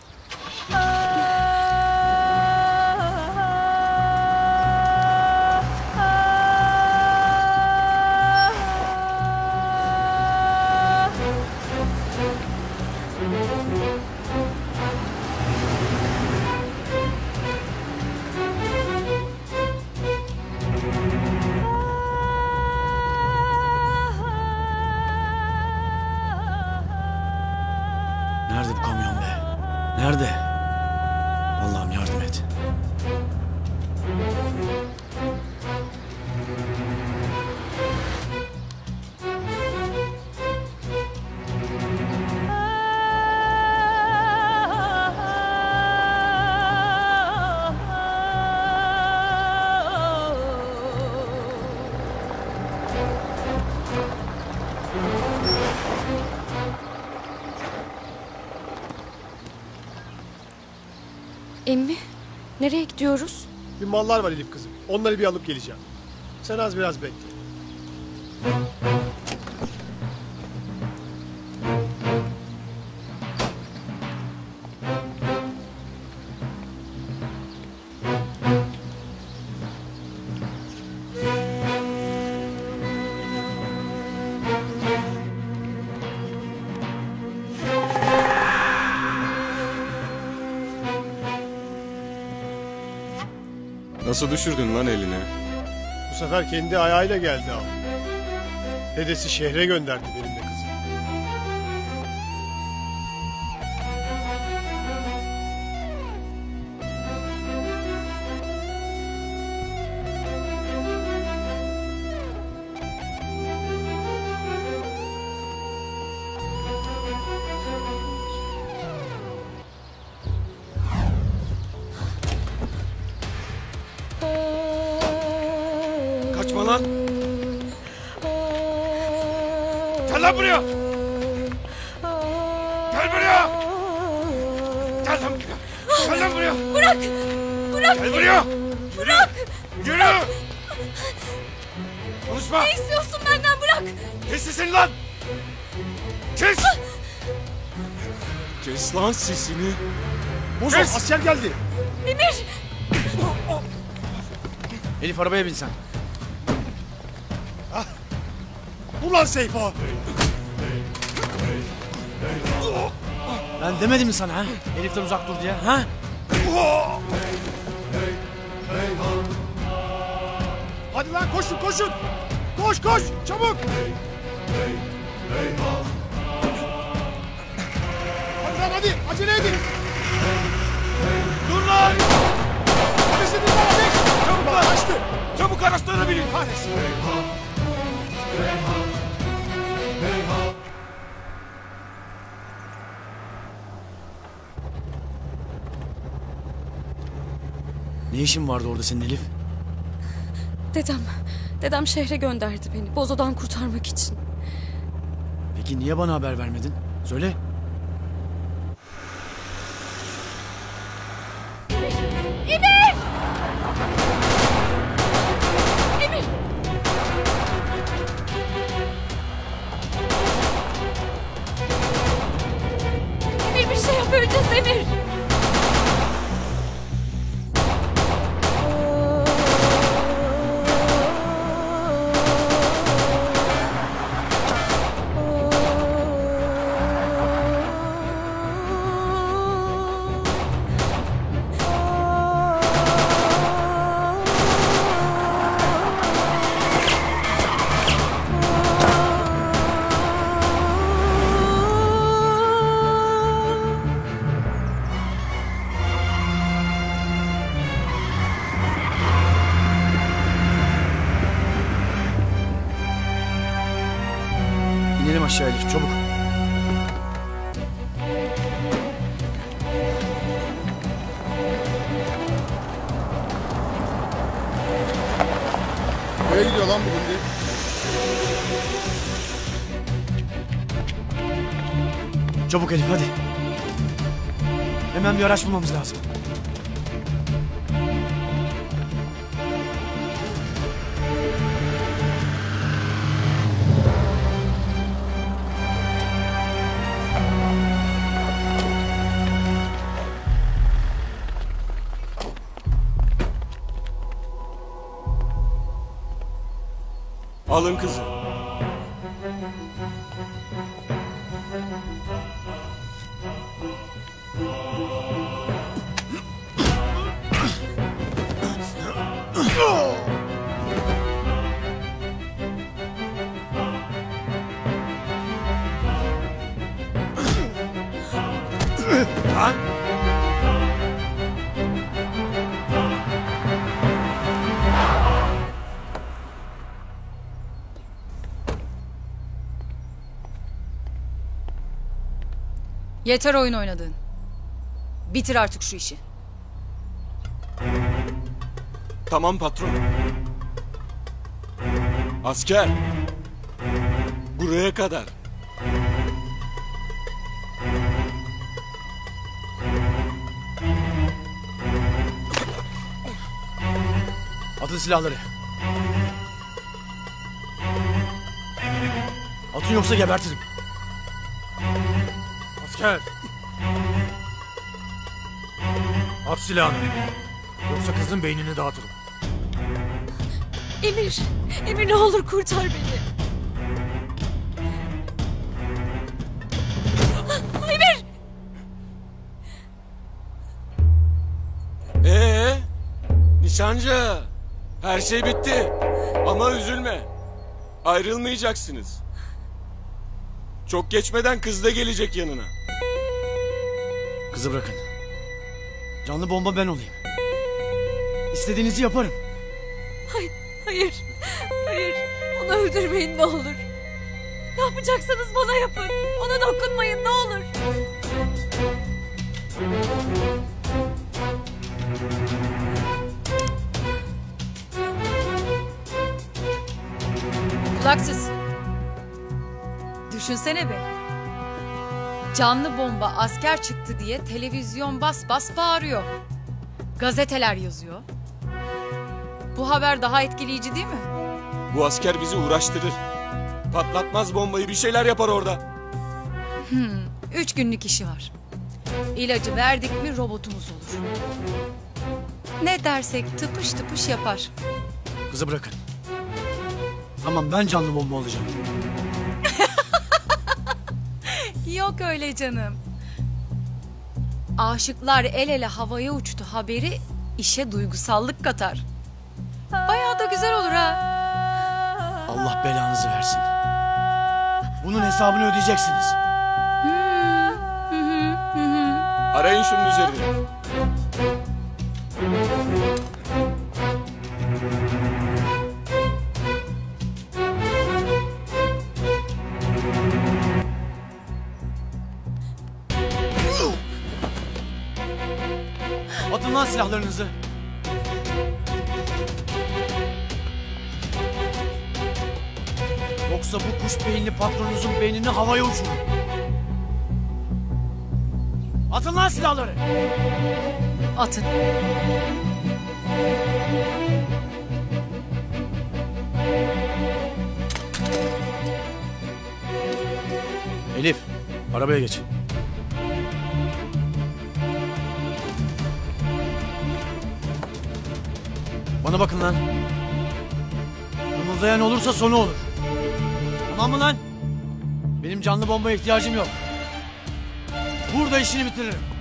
Speaker 6: Gidiyoruz?
Speaker 14: Bir mallar var Elif kızım. Onları bir alıp geleceğim. Sen az biraz bekle.
Speaker 10: Nasıl düşürdün lan eline?
Speaker 14: Bu sefer kendi ayağıyla geldi abi. Dedesi şehre gönderdi benim asker geldi.
Speaker 6: Emir!
Speaker 5: Elif arabaya bin sen.
Speaker 14: Ulan Seyfo.
Speaker 5: Ben demedim mi sana ha? Elif'ten uzak dur diye ha?
Speaker 14: Hadi lan koşun koşun. Koş koş çabuk. Hadi lan hadi acele edin. Çabuk lan kaçtı.
Speaker 12: Çabuk araçlara binin.
Speaker 14: Kahretsin.
Speaker 5: Ne işin vardı orada senin Elif?
Speaker 6: Dedem, dedem şehre gönderdi beni. Bozo'dan kurtarmak için.
Speaker 5: Peki niye bana haber vermedin? Söyle. Çabuk Elif hadi. Hemen bir araç bulmamız lazım.
Speaker 10: Alın kızı.
Speaker 4: Yeter oyun oynadın. Bitir artık şu işi.
Speaker 10: Tamam patron. Asker. Buraya kadar.
Speaker 5: Atın silahları. Atın yoksa gebertirim.
Speaker 17: At silahını. Yoksa kızın beynini dağıtırım.
Speaker 6: Emir! Emir ne olur kurtar beni. Emir!
Speaker 10: Ee, nişancı. Her şey bitti. Ama üzülme. Ayrılmayacaksınız. Çok geçmeden kız da gelecek yanına.
Speaker 5: Kızı bırakın. Canlı bomba ben olayım. İstediğinizi yaparım.
Speaker 6: Hayır, hayır, hayır. Onu öldürmeyin ne olur. Ne yapacaksanız bana yapın. Ona dokunmayın ne olur.
Speaker 4: Kulaksız. Düşünsene be. Canlı bomba asker çıktı diye televizyon bas bas bağırıyor. Gazeteler yazıyor. Bu haber daha etkileyici değil mi?
Speaker 10: Bu asker bizi uğraştırır. Patlatmaz bombayı bir şeyler yapar orada.
Speaker 4: Hmm, üç günlük işi var. İlacı verdik mi robotumuz olur. Ne dersek tıpış tıpış yapar.
Speaker 5: Kızı bırakın. Tamam ben canlı bomba olacağım.
Speaker 4: Yok öyle canım. Aşıklar el ele havaya uçtu haberi işe duygusallık katar. Bayağı da güzel olur ha.
Speaker 5: Allah belanızı versin. Bunun hesabını ödeyeceksiniz.
Speaker 10: Arayın şunun üzerine.
Speaker 5: Patronunuzun beynini havaya uçurur. Atın lan silahları.
Speaker 4: Atın.
Speaker 5: Elif, arabaya geç. Bana bakın lan. Kımıldayan olursa sonu olur. Tamam mı lan? Canlı bombaya ihtiyacım yok. Burada işini bitiririm.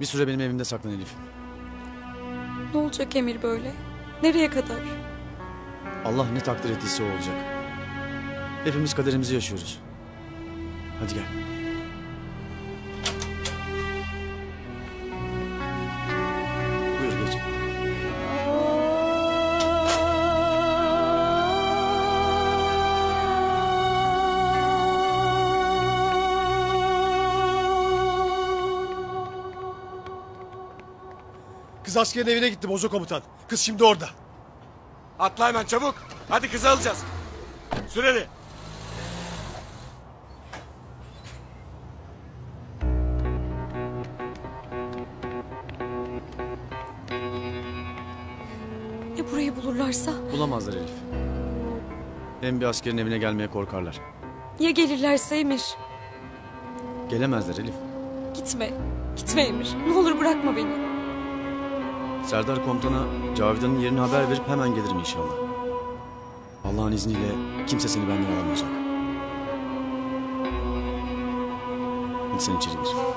Speaker 5: Bir süre benim evimde saklan Elif.
Speaker 6: Ne olacak Emir böyle? Nereye kadar?
Speaker 5: Allah ne takdir ettiyse o olacak. Hepimiz kaderimizi yaşıyoruz. Hadi gel.
Speaker 14: Kız askerin evine gitti Bozo komutan. Kız şimdi orada.
Speaker 10: Atla hemen çabuk. Hadi kızı alacağız. Sür hadi.
Speaker 6: Ya burayı bulurlarsa?
Speaker 5: Bulamazlar Elif. Hem bir askerin evine gelmeye korkarlar.
Speaker 6: Ya gelirlerse Emir?
Speaker 5: Gelemezler Elif.
Speaker 6: Gitme. Gitme Emir. Ne olur bırakma beni.
Speaker 5: Serdar komutana Cavidan'ın yerini haber verip hemen gelirim inşallah. Allah'ın izniyle kimse seni benden alamayacak. Hadi sen içeri gir.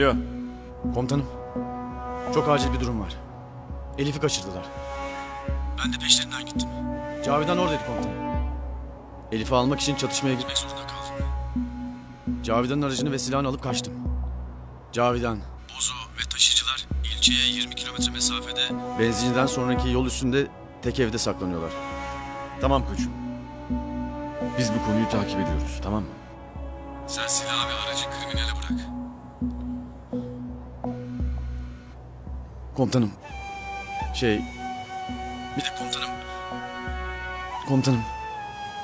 Speaker 5: Alo. Komutanım. Çok acil bir durum var. Elif'i kaçırdılar. Ben de peşlerinden gittim. Cavidan oradaydı komutanım. Elif'i almak için çatışmaya girmek zorunda kaldım. Cavidan'ın aracını ve silahını alıp kaçtım. Cavidan, Bozo ve taşıyıcılar ilçeye 20 kilometre mesafede benzinciden sonraki yol üstünde tek evde saklanıyorlar.
Speaker 8: Tamam koçum. Biz bu konuyu takip ediyoruz tamam mı?
Speaker 5: Komutanım. Şey... Bir de komutanım. Komutanım.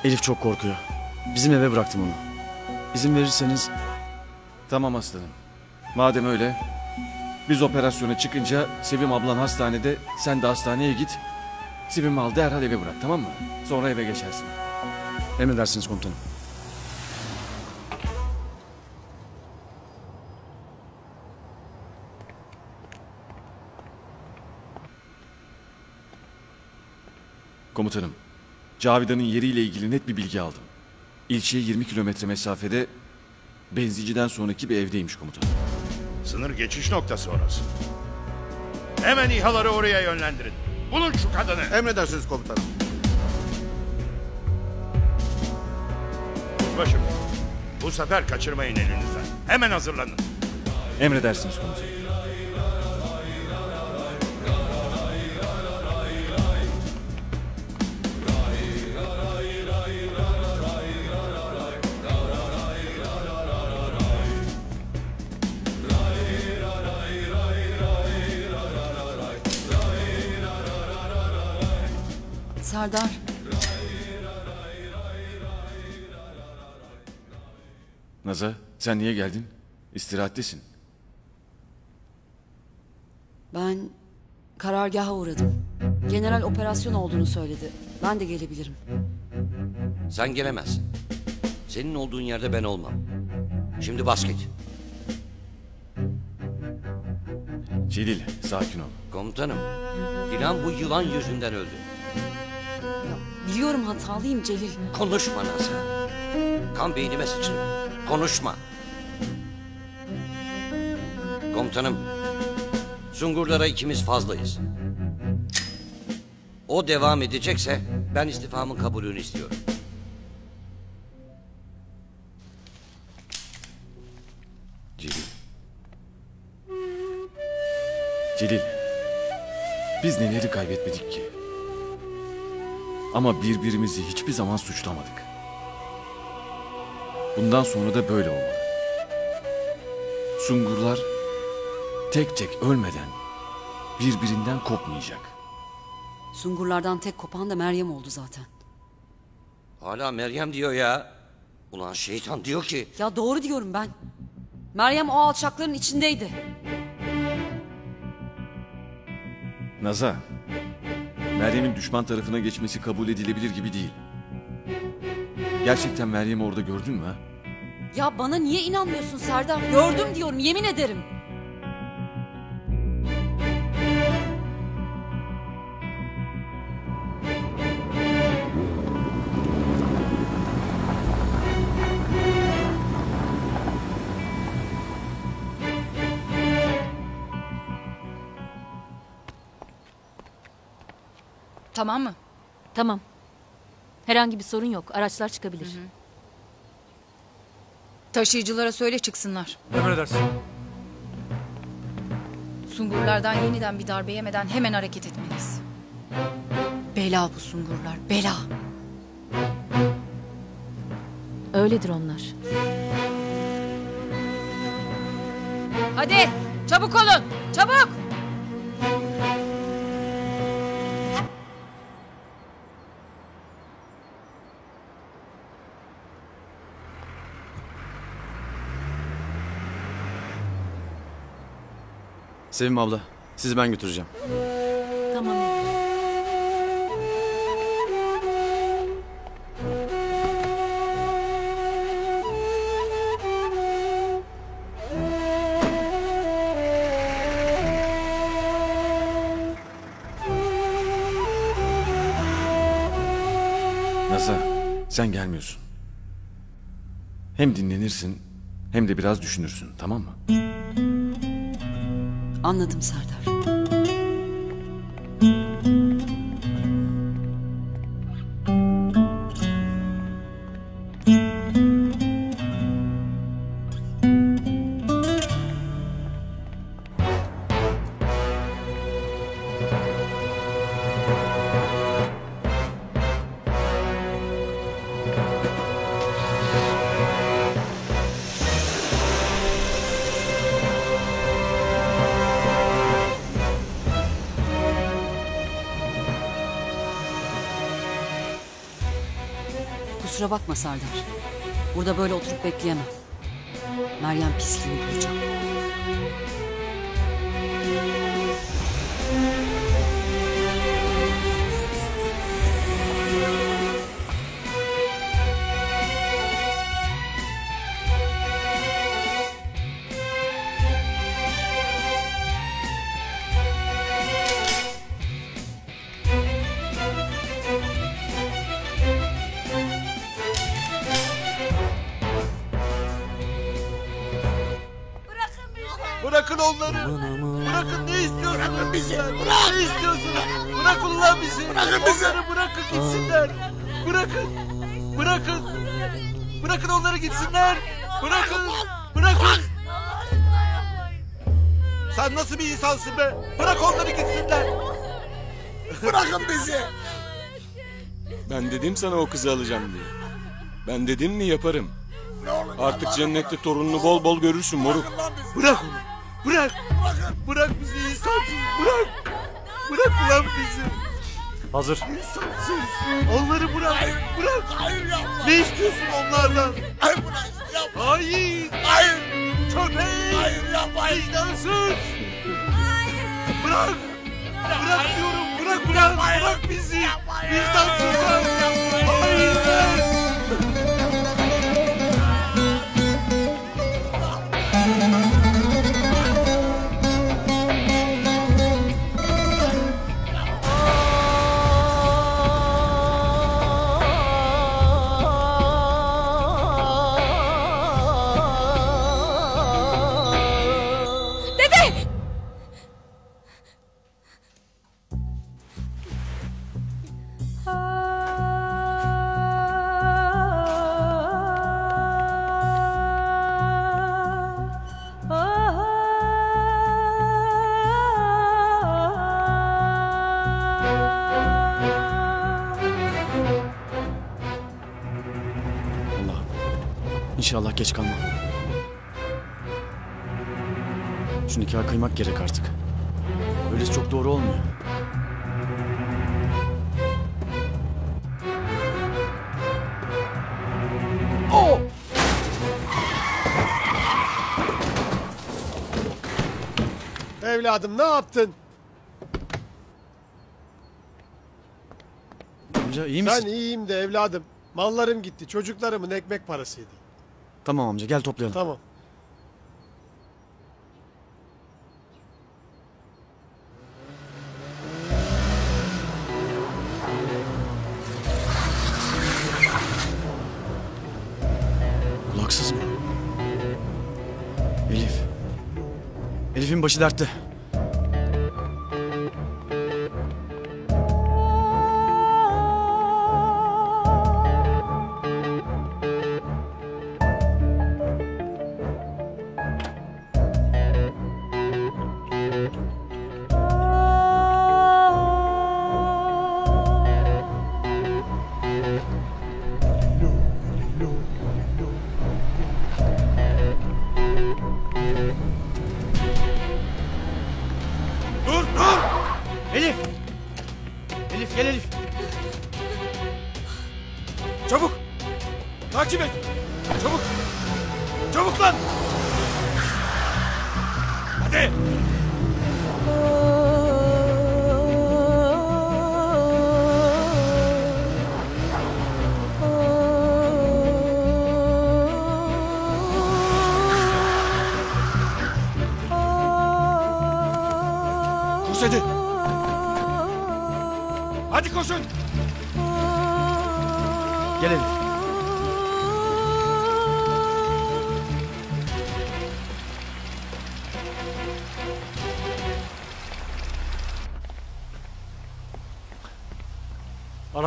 Speaker 5: Elif çok korkuyor. Bizim eve bıraktım onu. İzin verirseniz...
Speaker 8: Tamam aslanım. Madem öyle biz operasyona çıkınca Sevim ablan hastanede sen de hastaneye git. Sevim al derhal eve bırak tamam mı? Sonra eve geçersin.
Speaker 5: Emredersiniz komutanım.
Speaker 8: Komutanım, Cavidan'ın yeriyle ilgili net bir bilgi aldım. İlçeye 20 kilometre mesafede benzinciden sonraki bir evdeymiş komutanım.
Speaker 12: Sınır geçiş noktası orası. Hemen İHA'ları oraya yönlendirin. Bulun şu kadını.
Speaker 11: Emredersiniz komutanım.
Speaker 12: Başım. Bu sefer kaçırmayın elinizden. Hemen hazırlanın.
Speaker 8: Emredersiniz komutanım.
Speaker 2: Serdar.
Speaker 8: Naza, sen niye geldin? İstirahattesin.
Speaker 2: Ben karargaha uğradım. General operasyon olduğunu söyledi. Ben de gelebilirim.
Speaker 3: Sen gelemezsin. Senin olduğun yerde ben olmam. Şimdi bas git.
Speaker 8: Celil, sakin ol.
Speaker 3: Komutanım, Dilan bu yılan yüzünden öldü.
Speaker 2: Biliyorum hatalıyım Celil.
Speaker 3: Konuşma Nazlı. Kan beynime sıçrıyor. Konuşma. Komutanım, Sungurlara ikimiz fazlayız. O devam edecekse ben istifamın kabulünü istiyorum.
Speaker 8: Celil. Celil. Biz neleri kaybetmedik ki? Ama birbirimizi hiçbir zaman suçlamadık. Bundan sonra da böyle olmalı. Sungurlar tek tek ölmeden birbirinden kopmayacak.
Speaker 2: Sungurlardan tek kopan da Meryem oldu zaten.
Speaker 3: Hala Meryem diyor ya. Ulan şeytan diyor ki
Speaker 2: Ya doğru diyorum ben. Meryem o alçakların içindeydi.
Speaker 8: Naza, Meryem'in düşman tarafına geçmesi kabul edilebilir gibi değil. Gerçekten Meryem'i orada gördün mü?
Speaker 2: Ya bana niye inanmıyorsun Serdar? Gördüm diyorum yemin ederim.
Speaker 4: Tamam mı?
Speaker 19: Tamam. Herhangi bir sorun yok. Araçlar çıkabilir.
Speaker 4: Taşıyıcılara söyle çıksınlar.
Speaker 17: Emredersin.
Speaker 4: Sungurlardan yeniden bir darbe yemeden hemen hareket etmeliyiz. Bela bu sungurlar, bela.
Speaker 19: Öyledir onlar.
Speaker 4: Hadi çabuk olun, çabuk.
Speaker 5: Sevim abla sizi ben götüreceğim.
Speaker 2: Tamam.
Speaker 15: Naza sen gelmiyorsun. Hem dinlenirsin hem de biraz düşünürsün tamam mı?
Speaker 2: Anladım Serdar. Kusura bakma Serdar. Burada böyle oturup bekleyemem. Meryem pisliğini bulacağım.
Speaker 10: Sana o kızı alacağım diye. Ben dedim mi yaparım. Artık cennette torununu bol bol görürsün moruk.
Speaker 11: Bırak onu. Bırak. Bırak bizi insansız. Bırak. Bırak ulan bizi.
Speaker 17: Hazır.
Speaker 11: İnsansız. Onları bırak. Bırak.
Speaker 13: Hayır yapma.
Speaker 11: Ne istiyorsun onlardan?
Speaker 13: Hayır bırak yapma.
Speaker 11: Hayır.
Speaker 13: Hayır.
Speaker 11: Köpek.
Speaker 13: Hayır yapma.
Speaker 11: Vicdansız. Bırak. Bırak diyorum. Bırak bırak. Bırak bizi. Vicdansızlar. Hayır.
Speaker 6: Dede!
Speaker 5: İnşallah geç kalmam. Şu nikahı kıymak gerek artık. Öylesi çok doğru olmuyor.
Speaker 11: Oh!
Speaker 14: Evladım ne yaptın?
Speaker 5: Amca iyi misin?
Speaker 14: Ben iyiyim de evladım. Mallarım gitti. Çocuklarımın ekmek parasıydı.
Speaker 5: Tamam amca gel toplayalım.
Speaker 14: Tamam.
Speaker 5: Kulaksız mı? Elif. Elif'in başı dertte.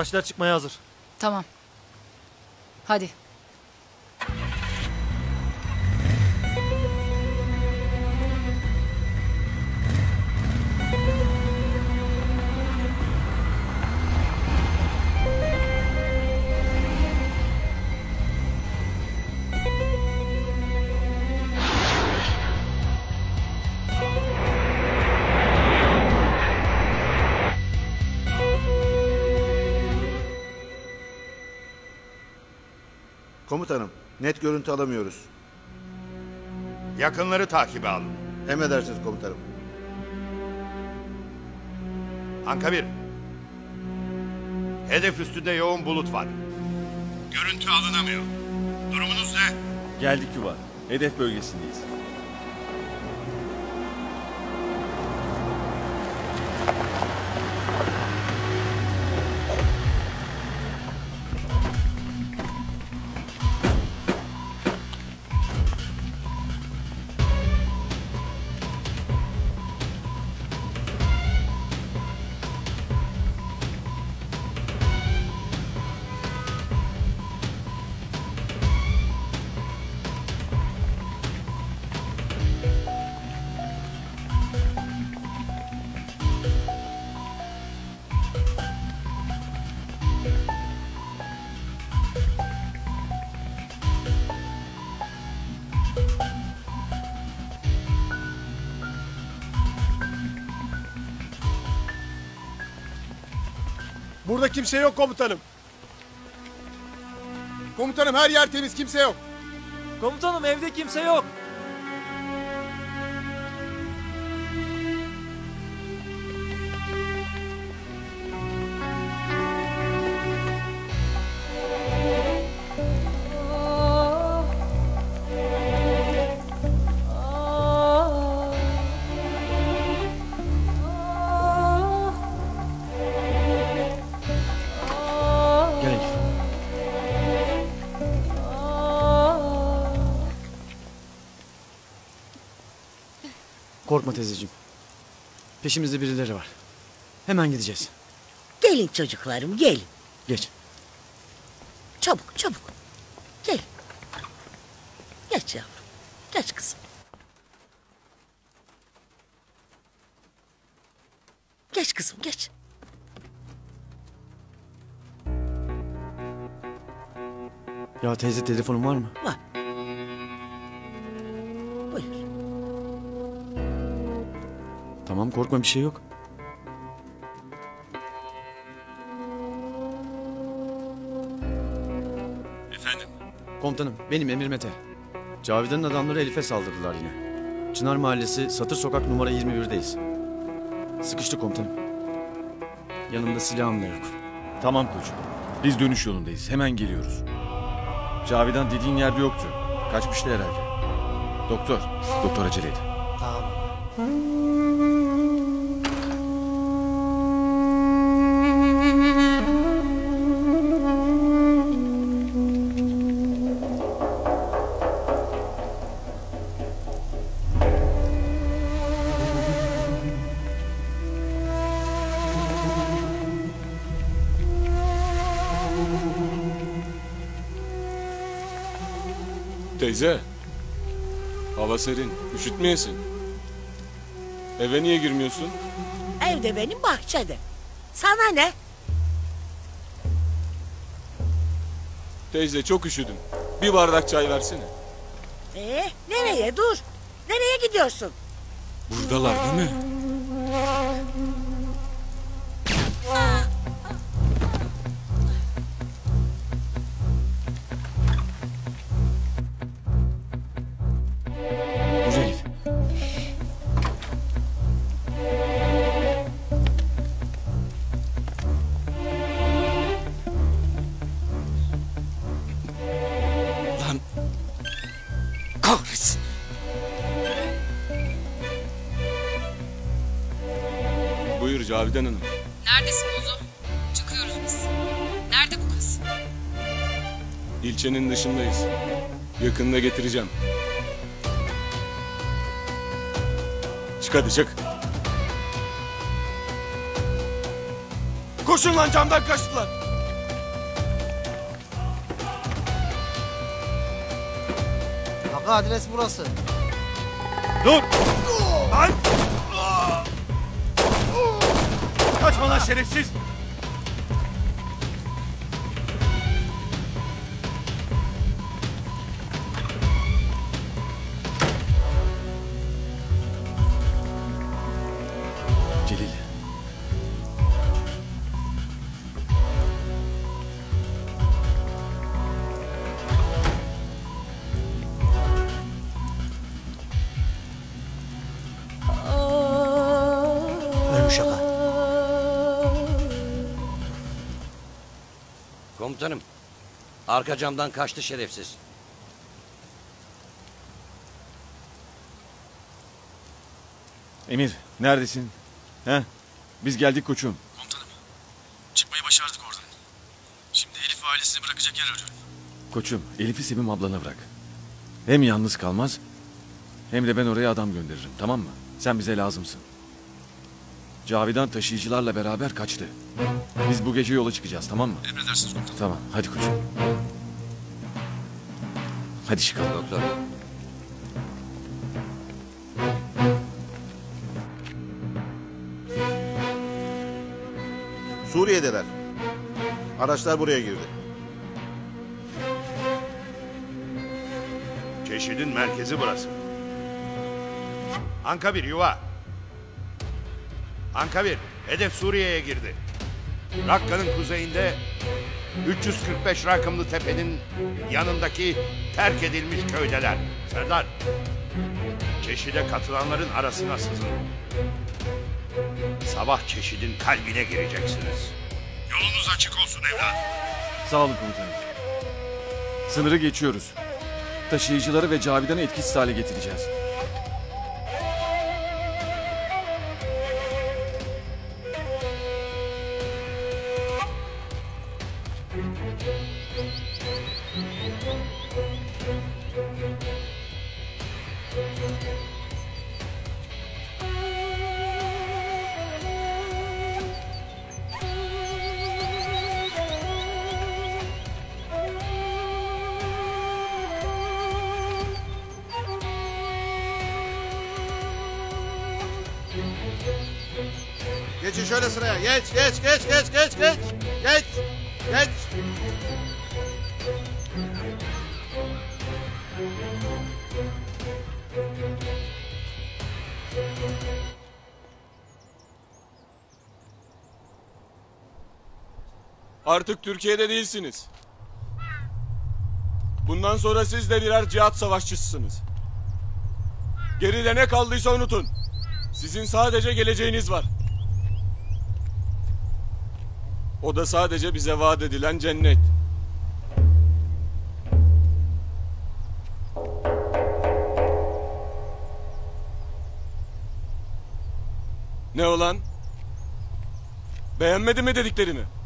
Speaker 17: Araçlar çıkmaya hazır.
Speaker 4: Tamam. Hadi.
Speaker 11: Net görüntü alamıyoruz.
Speaker 12: Yakınları takibe alın.
Speaker 11: Emredersiniz komutanım.
Speaker 12: Anka 1. Hedef üstünde yoğun bulut var. Görüntü alınamıyor. Durumunuz ne?
Speaker 8: Geldik yuva. Hedef bölgesindeyiz.
Speaker 14: Kimse yok komutanım.
Speaker 13: Komutanım her yer temiz kimse yok.
Speaker 17: Komutanım evde kimse yok.
Speaker 5: Korkma teyzeciğim. Peşimizde birileri var. Hemen gideceğiz.
Speaker 20: Gelin çocuklarım gelin.
Speaker 5: Geç.
Speaker 20: Çabuk çabuk. Gel. Geç yavrum. Geç kızım. Geç kızım geç.
Speaker 5: Ya teyze telefonun var mı?
Speaker 20: Var.
Speaker 5: Tamam korkma bir şey yok.
Speaker 8: Efendim?
Speaker 5: Komutanım benim Emir Mete. Cavidan'ın adamları Elif'e saldırdılar yine. Çınar Mahallesi Satır Sokak numara 21'deyiz. Sıkıştı komutanım. Yanımda silahım da yok.
Speaker 8: Tamam koçum. Biz dönüş yolundayız. Hemen geliyoruz. Cavidan dediğin yerde yoktu. Kaçmıştı herhalde. Doktor. Doktor acele et.
Speaker 1: Tamam.
Speaker 10: Teyze. Hava serin. Üşütmeyesin. Eve niye girmiyorsun?
Speaker 20: Evde benim bahçede. Sana ne?
Speaker 10: Teyze çok üşüdüm. Bir bardak çay versene.
Speaker 20: Ee, nereye dur? Nereye gidiyorsun?
Speaker 10: Buradalar değil mi? İlçenin dışındayız. Yakında getireceğim. Çık hadi çık.
Speaker 15: Koşun lan camdan kaçtılar.
Speaker 1: Aga adres burası.
Speaker 15: Dur. Lan. Kaçma lan şerefsiz.
Speaker 3: Arka camdan kaçtı şerefsiz.
Speaker 8: Emir neredesin? He? Biz geldik koçum.
Speaker 5: Çıkmayı başardık oradan. Şimdi Elif ailesini bırakacak yer arıyorum.
Speaker 8: Koçum Elif'i Sevim ablana bırak. Hem yalnız kalmaz hem de ben oraya adam gönderirim tamam mı? Sen bize lazımsın. Cavidan taşıyıcılarla beraber kaçtı. Biz bu gece yola çıkacağız tamam mı?
Speaker 5: Emredersiniz komutanım.
Speaker 8: Tamam hadi koçum. Hadi çıkalım.
Speaker 3: Doktor.
Speaker 11: Suriye'deler. Araçlar buraya girdi.
Speaker 12: Çeşidin merkezi burası. Anka bir yuva. Anka bir. Hedef Suriye'ye girdi. Rakka'nın kuzeyinde 345 rakımlı tepenin yanındaki terk edilmiş köydeler. Serdar. Çeşide katılanların arasına sızın. Sabah çeşidin kalbine gireceksiniz. Yolunuz açık olsun evlat.
Speaker 8: Sağ olun komutanım. Sınırı geçiyoruz. Taşıyıcıları ve Cavidan'ı etkisiz hale getireceğiz.
Speaker 10: Artık Türkiye'de değilsiniz. Bundan sonra siz de birer cihat savaşçısısınız. Geride ne kaldıysa unutun. Sizin sadece geleceğiniz var. O da sadece bize vaat edilen cennet. Ne olan? Beğenmedi mi dediklerimi?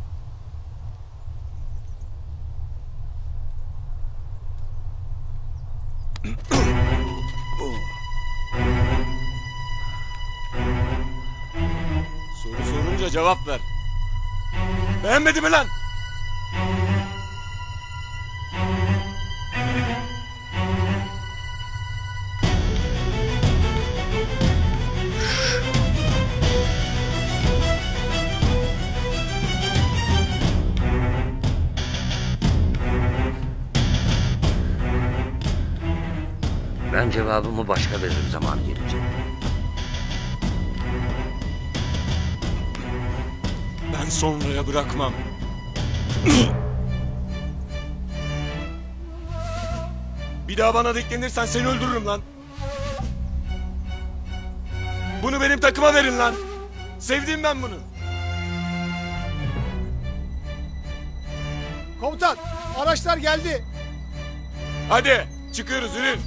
Speaker 10: Cevap ver. Beğenmedi mi lan?
Speaker 3: Ben cevabımı başka veririm zamanı gelince.
Speaker 10: Sonraya bırakmam. Bir daha bana diklenirsen seni öldürürüm lan. Bunu benim takıma verin lan. Sevdim ben bunu.
Speaker 14: Komutan araçlar geldi.
Speaker 10: Hadi çıkıyoruz yürü.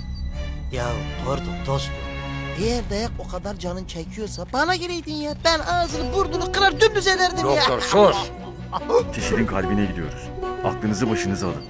Speaker 1: Ya pardon dostum. Eğer dayak o kadar canın çekiyorsa bana gireydin ya. Ben ağzını burnunu kırar dümdüz ederdim ya.
Speaker 8: Doktor sus. Çeşidin kalbine gidiyoruz. Aklınızı başınıza alın.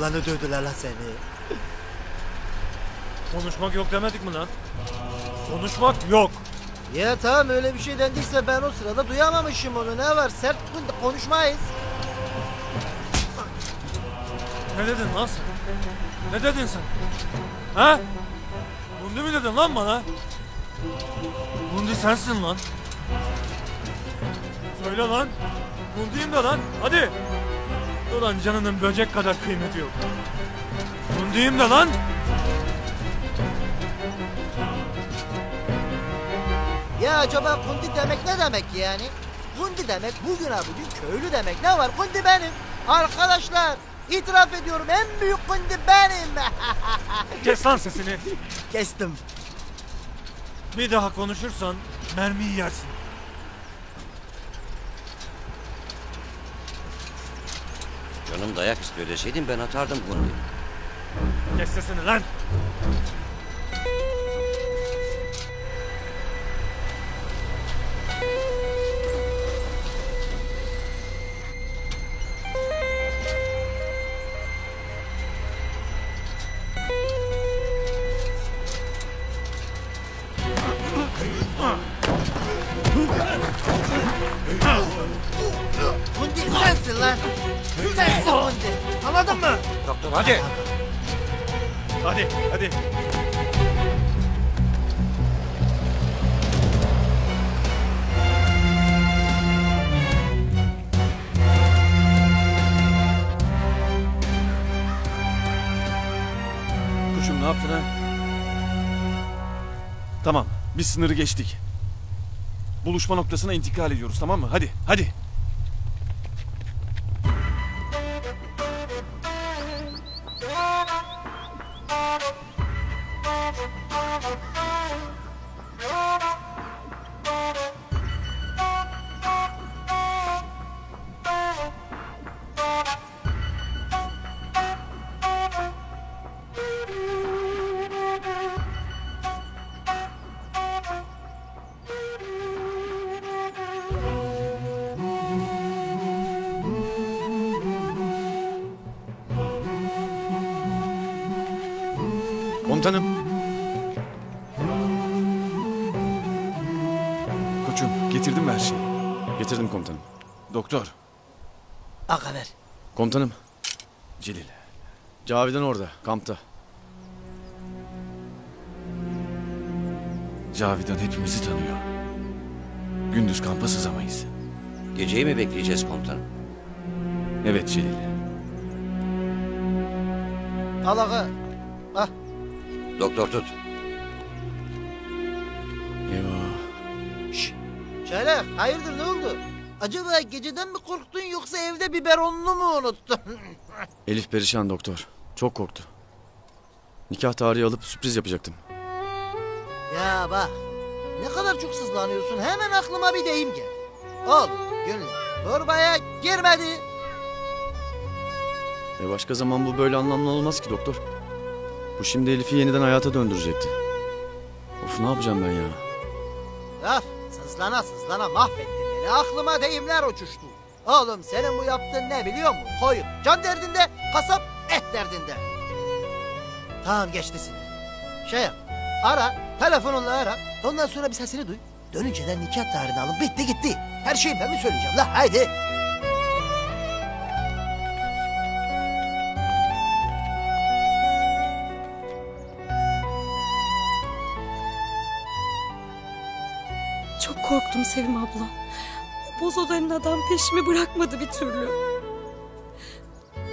Speaker 1: Lan ne dövdüler lan seni?
Speaker 17: Konuşmak yok demedik mi lan? Konuşmak yok.
Speaker 1: Ya tamam öyle bir şey dendiyse ben o sırada duyamamışım onu ne var sert kon- konuşmayız.
Speaker 17: Ne dedin lan sen? Ne dedin sen? Ha? Bundi mi dedin lan bana? Bundi sensin lan. Söyle lan. Bundi'yim de lan. Hadi. Ulan canının böcek kadar kıymeti yok. Bundi'yim de lan.
Speaker 1: Ya acaba kundi demek ne demek yani? Kundi demek bugün ha bugün köylü demek ne var kundi benim. Arkadaşlar itiraf ediyorum en büyük kundi benim. (laughs)
Speaker 17: Kes lan sesini.
Speaker 1: Kestim.
Speaker 17: Bir daha konuşursan mermiyi yersin.
Speaker 3: Canım dayak istiyor deseydin ben atardım bunu.
Speaker 17: Kes sesini lan.
Speaker 8: Sınırı geçtik. Buluşma noktasına intikal ediyoruz tamam mı? Hadi hadi. Komutanım. Koçum getirdim mi her şeyi? Getirdim komutanım. Doktor.
Speaker 1: Aga ver.
Speaker 8: Komutanım. Celil. Cavidan orada kampta. Cavidan hepimizi tanıyor. Gündüz kampa sızamayız.
Speaker 3: Geceyi mi bekleyeceğiz komutanım?
Speaker 8: Evet Celil.
Speaker 1: Al. Ah.
Speaker 3: Doktor tut.
Speaker 8: Eyvah.
Speaker 1: Çaylak hayırdır ne oldu? Acaba geceden mi korktun yoksa evde biberonunu mu unuttun? (laughs)
Speaker 8: Elif perişan doktor. Çok korktu. Nikah tarihi alıp sürpriz yapacaktım.
Speaker 1: ya bak ne kadar çok sızlanıyorsun hemen aklıma bir deyim gel. Oğlum gönlüm torbaya girmedi.
Speaker 8: E başka zaman bu böyle anlamlı olmaz ki doktor. Bu şimdi Elif'i yeniden hayata döndürecekti. Of ne yapacağım ben ya?
Speaker 1: Laf sızlana sızlana mahvettin beni aklıma deyimler uçuştu. Oğlum senin bu yaptığın ne biliyor musun? Koyun can derdinde kasap et derdinde. Tamam geçti sinir. Şey yap ara Telefonunla ara. Ondan sonra bir sesini duy. Dönünce de nikah tarihini alın. Bitti gitti. Her şeyi ben mi söyleyeceğim la haydi.
Speaker 6: Çok korktum Sevim abla. O boz odanın adam peşimi bırakmadı bir türlü.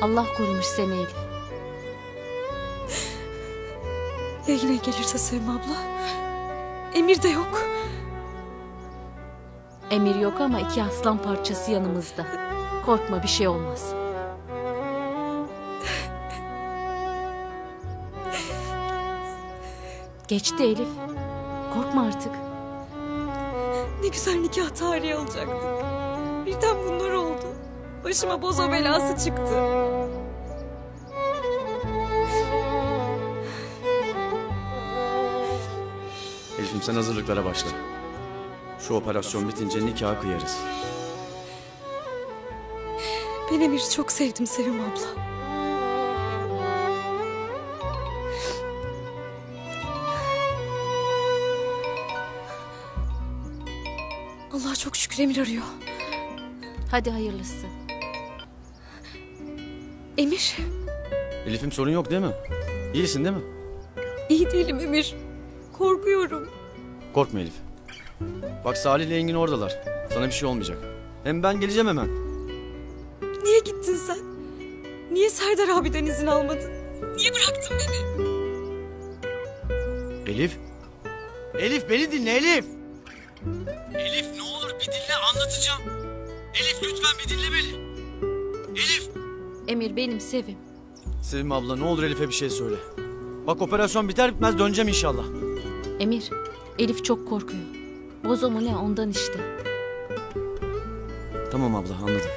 Speaker 19: Allah korumuş seni Elif.
Speaker 6: Ya yine gelirse Sevim abla? Emir de yok.
Speaker 19: Emir yok ama iki aslan parçası yanımızda. Korkma bir şey olmaz. Geçti Elif. Korkma artık.
Speaker 6: Ne güzel nikah tarihi alacaktık. Birden bunlar oldu. Başıma bozo belası çıktı.
Speaker 5: Elif'im sen hazırlıklara başla. Şu operasyon bitince nikahı kıyarız.
Speaker 6: Ben Emir'i çok sevdim Sevim abla. Allah'a çok şükür Emir arıyor.
Speaker 19: Hadi hayırlısı.
Speaker 6: Emir,
Speaker 5: Elif'im sorun yok değil mi? İyisin değil mi?
Speaker 6: iyi değilim Emir. Korkuyorum.
Speaker 5: Korkma Elif. Bak Salih ile Engin oradalar. Sana bir şey olmayacak. Hem ben geleceğim hemen.
Speaker 6: Niye gittin sen? Niye Serdar abiden izin almadın? Niye bıraktın beni?
Speaker 5: Elif. Elif beni dinle Elif. Elif ne olur bir dinle anlatacağım. Elif lütfen bir dinle beni. Elif.
Speaker 19: Emir benim Sevim.
Speaker 5: Sevim abla ne olur Elif'e bir şey söyle. Bak operasyon biter bitmez döneceğim inşallah.
Speaker 19: Emir, Elif çok korkuyor. Bozo mu ne ondan işte.
Speaker 5: Tamam abla anladım.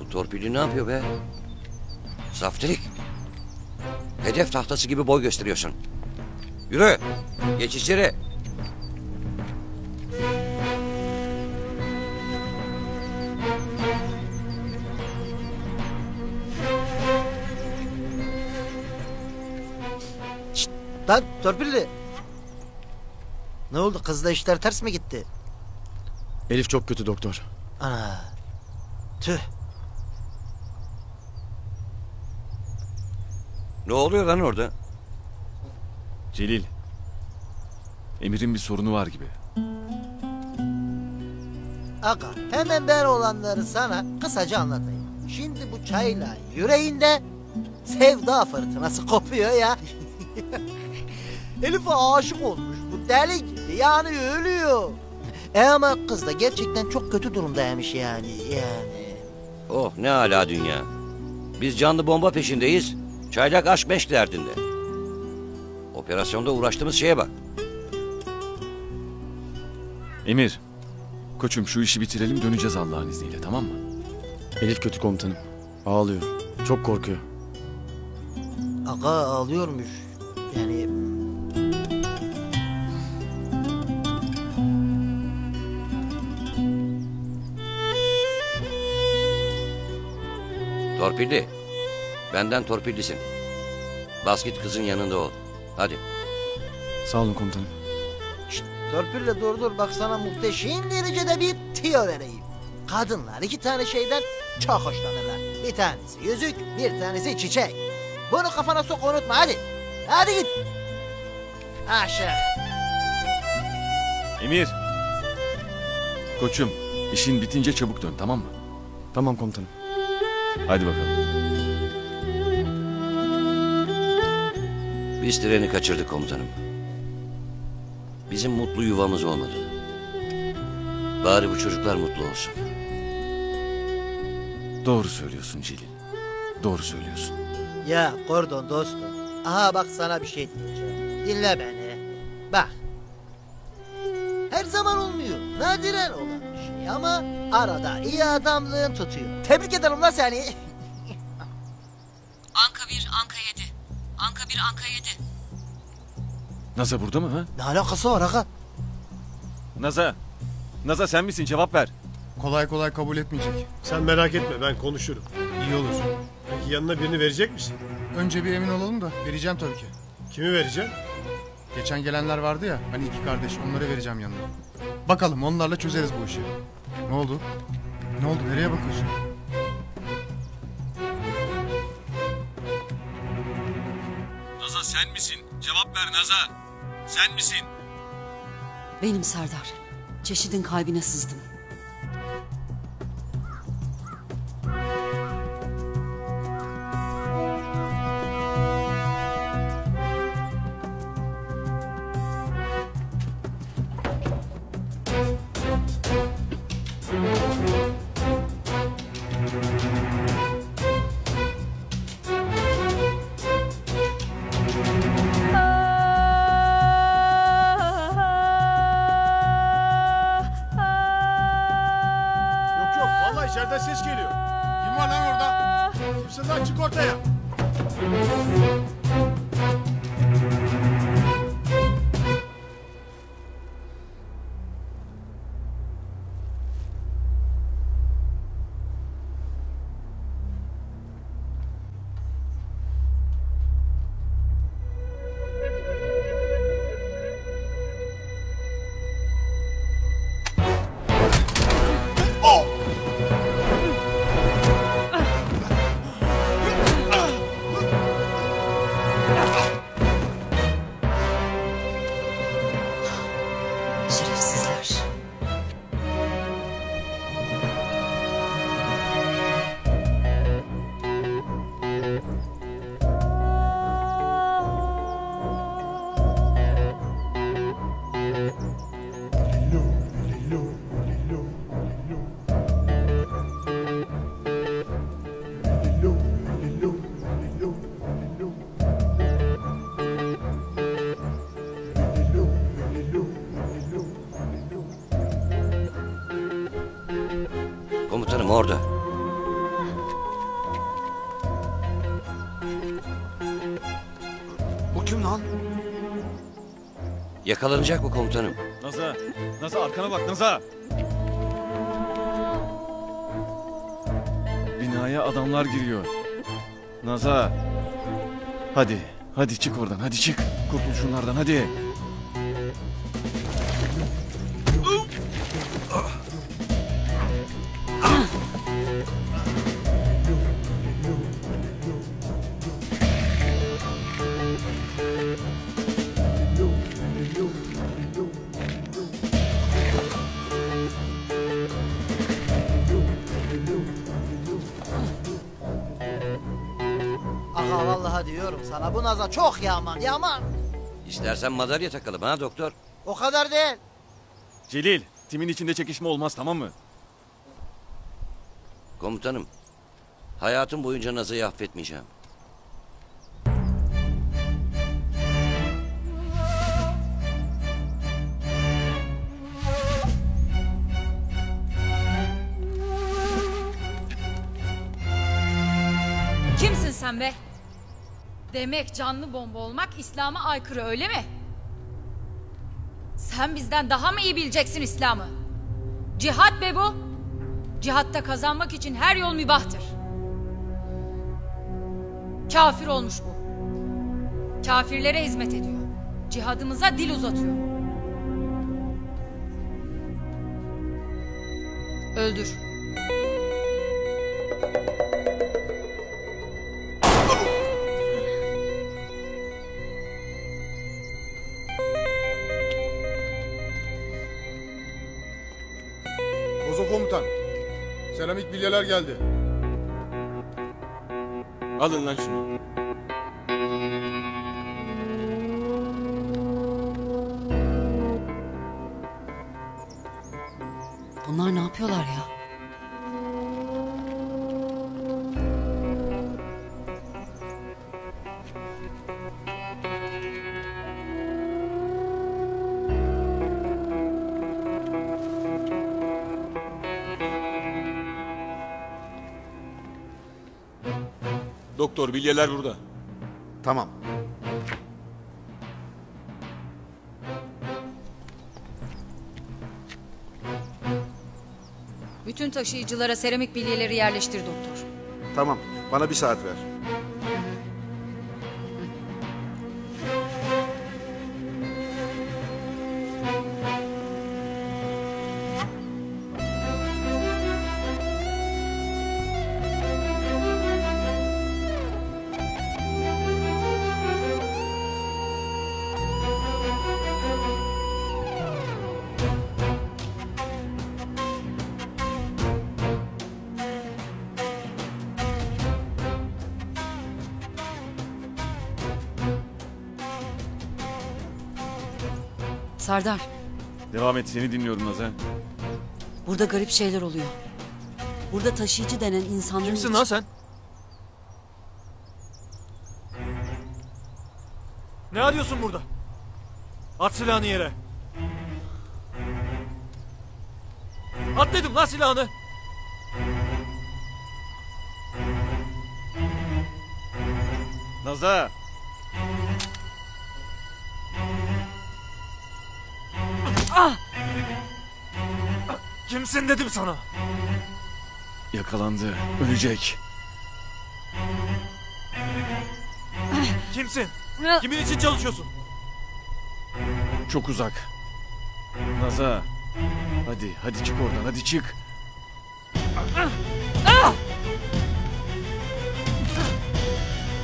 Speaker 3: Bu torpili ne yapıyor be? Saftirik. Hedef tahtası gibi boy gösteriyorsun. Yürü. Geç içeri.
Speaker 1: Lan torpilli. Ne oldu kızla işler ters mi gitti?
Speaker 5: Elif çok kötü doktor.
Speaker 1: Ana. Tüh.
Speaker 3: Ne oluyor lan orada?
Speaker 8: Celil. Emir'in bir sorunu var gibi.
Speaker 1: Aga hemen ben olanları sana kısaca anlatayım. Şimdi bu çayla yüreğinde sevda fırtınası kopuyor ya. (laughs) Elif'e aşık olmuş bu deli gibi yani ölüyor. E ama kız da gerçekten çok kötü durumdaymış yani yani.
Speaker 3: Oh ne ala dünya. Biz canlı bomba peşindeyiz. Çaylak aşk meşk derdinde. Operasyonda uğraştığımız şeye bak.
Speaker 8: Emir. Koçum şu işi bitirelim döneceğiz Allah'ın izniyle tamam mı?
Speaker 5: Elif kötü komutanım. Ağlıyor. Çok korkuyor.
Speaker 1: Aga ağlıyormuş. Yani
Speaker 3: Torpilli. Benden torpillisin. Bas git kızın yanında ol. Hadi.
Speaker 5: Sağ olun komutanım.
Speaker 1: torpille dur dur bak sana muhteşem derecede bir tiyo vereyim. Kadınlar iki tane şeyden çok hoşlanırlar. Bir tanesi yüzük, bir tanesi çiçek. Bunu kafana sok unutma hadi. Hadi git. Aşağı.
Speaker 8: Emir. Koçum işin bitince çabuk dön tamam mı?
Speaker 5: Tamam komutanım.
Speaker 8: Hadi bakalım.
Speaker 3: Biz treni kaçırdık komutanım. Bizim mutlu yuvamız olmadı. Bari bu çocuklar mutlu olsun.
Speaker 8: Doğru söylüyorsun Celil. Doğru söylüyorsun.
Speaker 1: Ya Gordon dostum. Aha bak sana bir şey diyeceğim. Dinle beni. Bak. Her zaman olmuyor. Nadiren olan bir şey ama arada iyi adamlığın tutuyor. Tebrik ederim lan seni.
Speaker 4: Anka 1, Anka 7. Anka 1, Anka 7.
Speaker 8: Naza burada mı ha?
Speaker 1: Ne alakası var aga?
Speaker 8: Naza. Naza sen misin cevap ver.
Speaker 13: Kolay kolay kabul etmeyecek.
Speaker 14: Sen merak etme ben konuşurum. İyi olur. Peki yanına birini verecek misin?
Speaker 13: Önce bir emin olalım da vereceğim tabii ki.
Speaker 14: Kimi vereceğim?
Speaker 13: Geçen gelenler vardı ya hani iki kardeş onları vereceğim yanına. Bakalım onlarla çözeriz bu işi. Ne oldu? Ne oldu nereye bakıyorsun?
Speaker 8: Sen misin? Cevap ver Naza. Sen misin?
Speaker 2: Benim Serdar. Çeşidin kalbine sızdım.
Speaker 3: Yakalanacak mı komutanım?
Speaker 8: Naza. Naza arkana bak Naza. Binaya adamlar giriyor. Naza. Hadi. Hadi çık oradan. Hadi çık. Kurtul şunlardan hadi.
Speaker 1: Çok yaman yaman.
Speaker 3: İstersen madalya takalım ha doktor.
Speaker 1: O kadar değil.
Speaker 8: Celil. Timin içinde çekişme olmaz tamam mı?
Speaker 3: Komutanım. Hayatım boyunca Naza'yı affetmeyeceğim.
Speaker 4: Kimsin sen be? Demek canlı bomba olmak İslam'a aykırı öyle mi? Sen bizden daha mı iyi bileceksin İslam'ı? Cihat be bu. Cihatta kazanmak için her yol mübahtır. Kafir olmuş bu. Kafirlere hizmet ediyor. Cihadımıza dil uzatıyor. Öldür.
Speaker 13: Seramik bilyeler geldi.
Speaker 10: Alın lan şunu.
Speaker 2: Bunlar ne yapıyorlar ya?
Speaker 10: Doktor bilyeler burada.
Speaker 11: Tamam.
Speaker 4: Bütün taşıyıcılara seramik bilyeleri yerleştir doktor.
Speaker 11: Tamam. Bana bir saat ver.
Speaker 2: Serdar,
Speaker 8: Devam et seni dinliyorum Nazan.
Speaker 2: burada garip şeyler oluyor. Burada taşıyıcı denen insanların...
Speaker 17: Kimsin lan sen? Ne arıyorsun burada? At silahını yere. At dedim lan silahını.
Speaker 8: Naza!
Speaker 17: Kimsin dedim sana.
Speaker 8: Yakalandı. Ölecek.
Speaker 17: Kimsin? Kimin için çalışıyorsun?
Speaker 8: Çok uzak. Naza. Hadi, hadi çık oradan, hadi çık.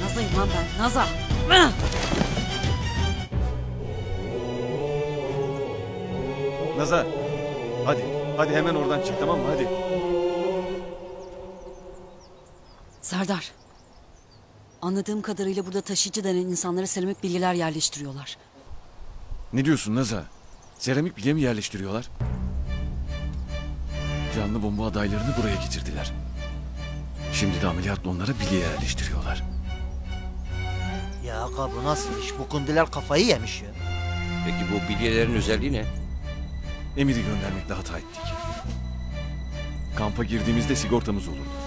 Speaker 2: Naza'yım lan ben, Naza.
Speaker 8: Naza. Hadi, hadi hemen oradan çık tamam mı? Hadi.
Speaker 2: Serdar. Anladığım kadarıyla burada taşıyıcı denen insanlara seramik bilgiler yerleştiriyorlar.
Speaker 8: Ne diyorsun Naza? Seramik bilye mi yerleştiriyorlar? Canlı bomba adaylarını buraya getirdiler. Şimdi de ameliyatla onlara bilye yerleştiriyorlar.
Speaker 1: Ya aga bu nasıl iş? Bu kundiler kafayı yemiş ya.
Speaker 3: Peki bu bilyelerin özelliği ne?
Speaker 8: Emir'i göndermekle hata ettik. Kampa girdiğimizde sigortamız olurdu.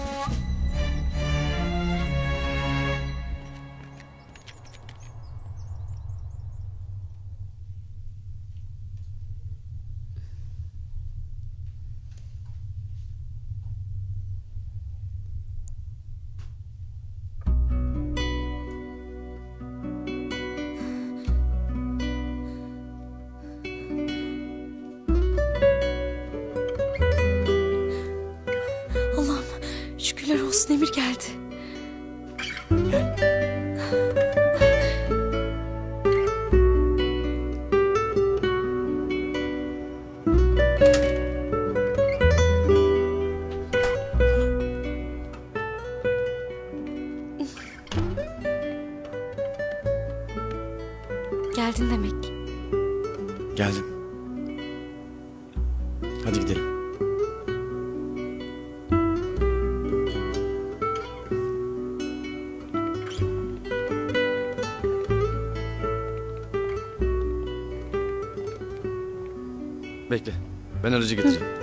Speaker 8: Ben aracı getireyim.
Speaker 6: Hayır!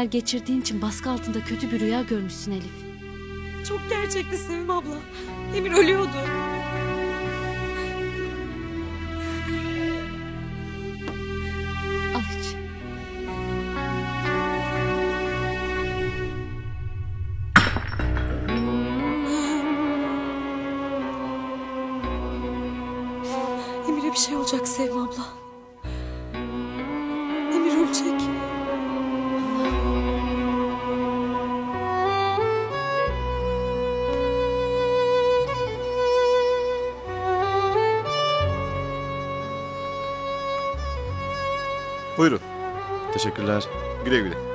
Speaker 19: Günler geçirdiğin için baskı altında kötü bir rüya görmüşsün Elif.
Speaker 6: Çok gerçekti Sevim abla. Emir ölüyordu.
Speaker 8: Teşekkürler. Güle.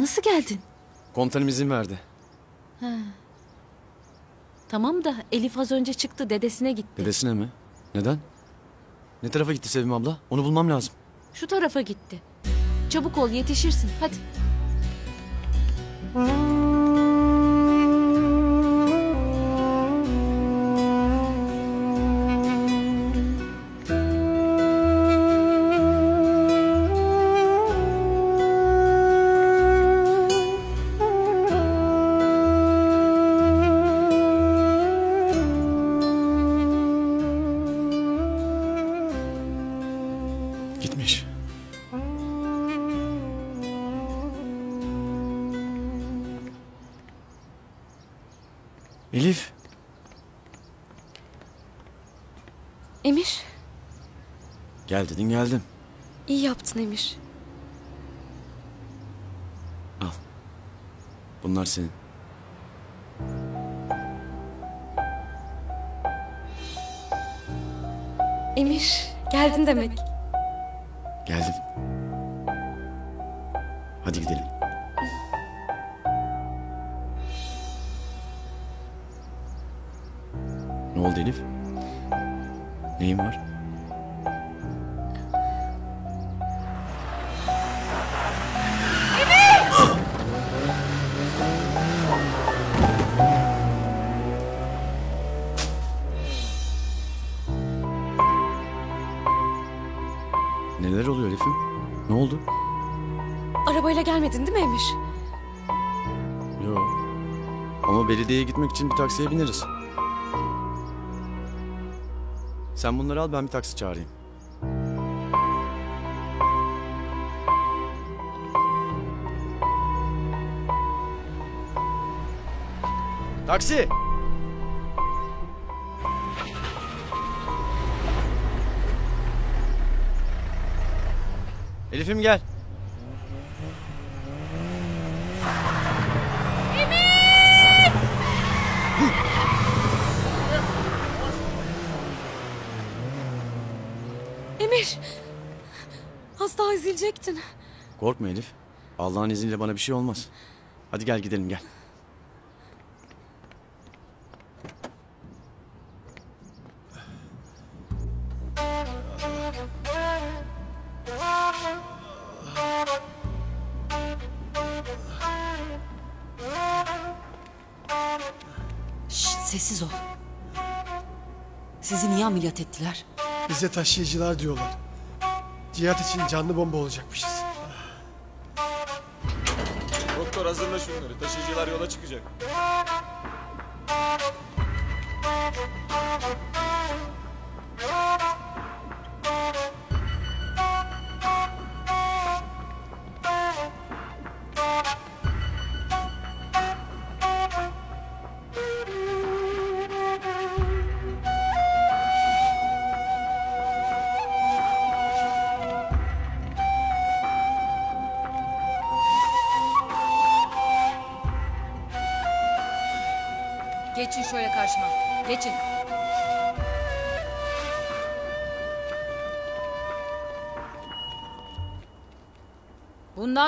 Speaker 19: Nasıl geldin?
Speaker 8: Komutanım izin verdi.
Speaker 19: Ha. Tamam da Elif az önce çıktı dedesine gitti.
Speaker 5: Dedesine mi? Neden? Ne tarafa gitti Sevim abla? Onu bulmam lazım.
Speaker 19: Şu tarafa gitti. Çabuk ol yetişirsin hadi.
Speaker 5: Gel dedin geldim.
Speaker 6: iyi yaptın Emir.
Speaker 5: Bunlar senin.
Speaker 6: Emir, geldin demek.
Speaker 5: Geldim. Hadi gidelim. Ne oldu Elif? Neyin var? Belediyeye gitmek için bir taksiye bineriz. Sen bunları al ben bir taksi çağırayım. Taksi! Elif'im gel.
Speaker 6: Emir, az ezilecektin.
Speaker 5: Korkma Elif. Allah'ın izniyle bana bir şey olmaz. Hadi gel gidelim gel.
Speaker 2: Şşt, sessiz ol. Sizi niye ameliyat ettiler?
Speaker 14: Bize taşıyıcılar diyorlar. Cihat için canlı bomba olacakmışız.
Speaker 10: Doktor hazırla şunları. Taşıyıcılar yola çıkacak.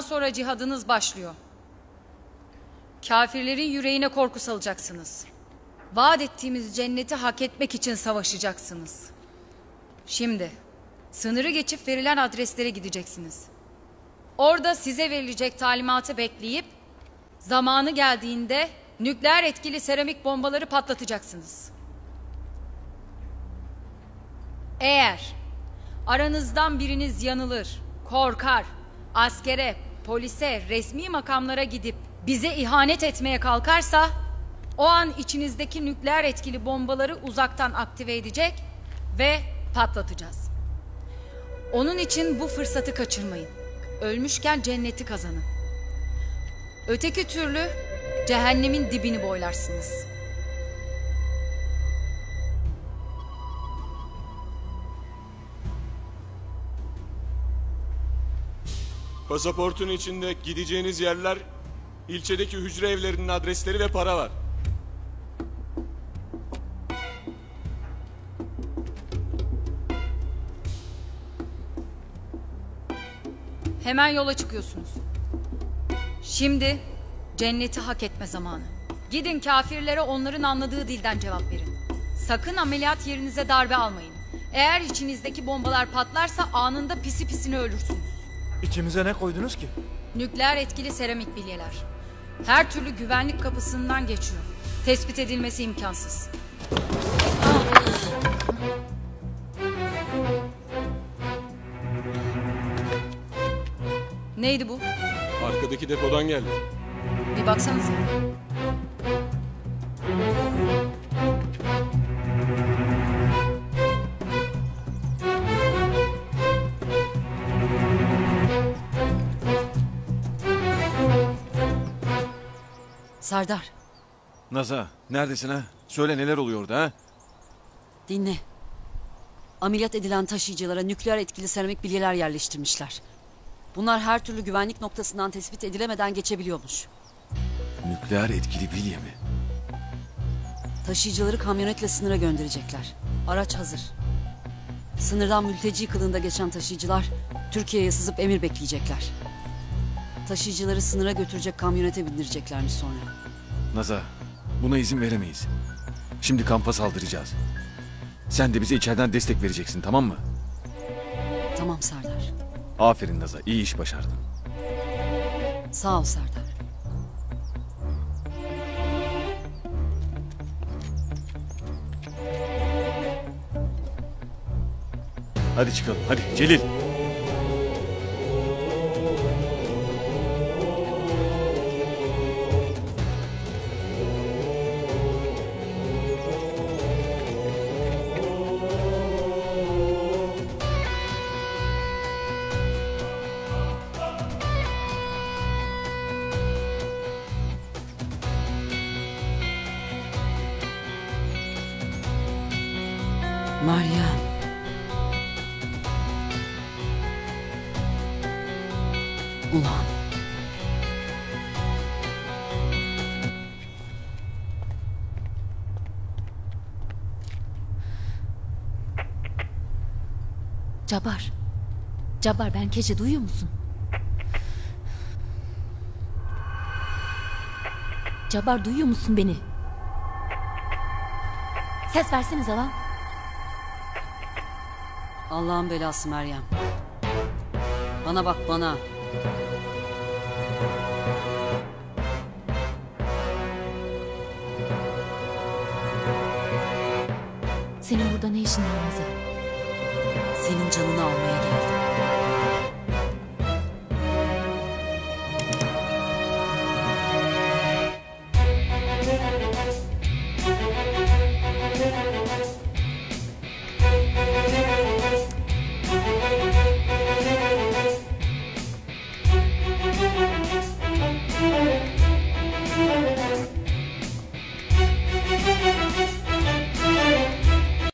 Speaker 4: Sonra cihadınız başlıyor. Kafirlerin yüreğine korku salacaksınız. Vaat ettiğimiz cenneti hak etmek için savaşacaksınız. Şimdi sınırı geçip verilen adreslere gideceksiniz. Orada size verilecek talimatı bekleyip zamanı geldiğinde nükleer etkili seramik bombaları patlatacaksınız. Eğer aranızdan biriniz yanılır, korkar, askere, polise, resmi makamlara gidip bize ihanet etmeye kalkarsa o an içinizdeki nükleer etkili bombaları uzaktan aktive edecek ve patlatacağız. Onun için bu fırsatı kaçırmayın. Ölmüşken cenneti kazanın. Öteki türlü cehennemin dibini boylarsınız.
Speaker 10: Pasaportun içinde gideceğiniz yerler, ilçedeki hücre evlerinin adresleri ve para var.
Speaker 4: Hemen yola çıkıyorsunuz. Şimdi cenneti hak etme zamanı. Gidin kafirlere onların anladığı dilden cevap verin. Sakın ameliyat yerinize darbe almayın. Eğer içinizdeki bombalar patlarsa anında pisi pisine ölürsünüz.
Speaker 17: İçimize ne koydunuz ki?
Speaker 4: Nükleer etkili seramik bilyeler. Her türlü güvenlik kapısından geçiyor. Tespit edilmesi imkansız. Neydi bu?
Speaker 10: Arkadaki depodan geldi.
Speaker 4: Bir baksanıza.
Speaker 2: Serdar
Speaker 8: Naza neredesin ha? Söyle neler oluyor orada ha?
Speaker 2: dinle. Ameliyat edilen taşıyıcılara nükleer etkili seramik bilyeler yerleştirmişler. Bunlar her türlü güvenlik noktasından tespit edilemeden geçebiliyormuş.
Speaker 8: Nükleer etkili bilye mi?
Speaker 2: Taşıyıcıları kamyonetle sınıra gönderecekler. Araç hazır. Sınırdan mülteci kılığında geçen taşıyıcılar Türkiye'ye sızıp emir bekleyecekler. Taşıyıcıları sınıra götürecek kamyonete bindireceklermiş sonra.
Speaker 8: Naza, buna izin veremeyiz. Şimdi kampa saldıracağız. Sen de bize içeriden destek vereceksin tamam mı?
Speaker 2: Tamam Serdar.
Speaker 8: Aferin Naza, iyi iş başardın.
Speaker 2: Sağ ol Serdar.
Speaker 8: Hadi çıkalım, hadi Celil.
Speaker 19: Cabar. Cabar ben Kece duyuyor musun? Cabar duyuyor musun beni? Ses versenize lan.
Speaker 2: Allah'ın belası Meryem. Bana bak bana.
Speaker 19: Senin burada ne işin var Nazan?
Speaker 2: Senin canını almaya geldim.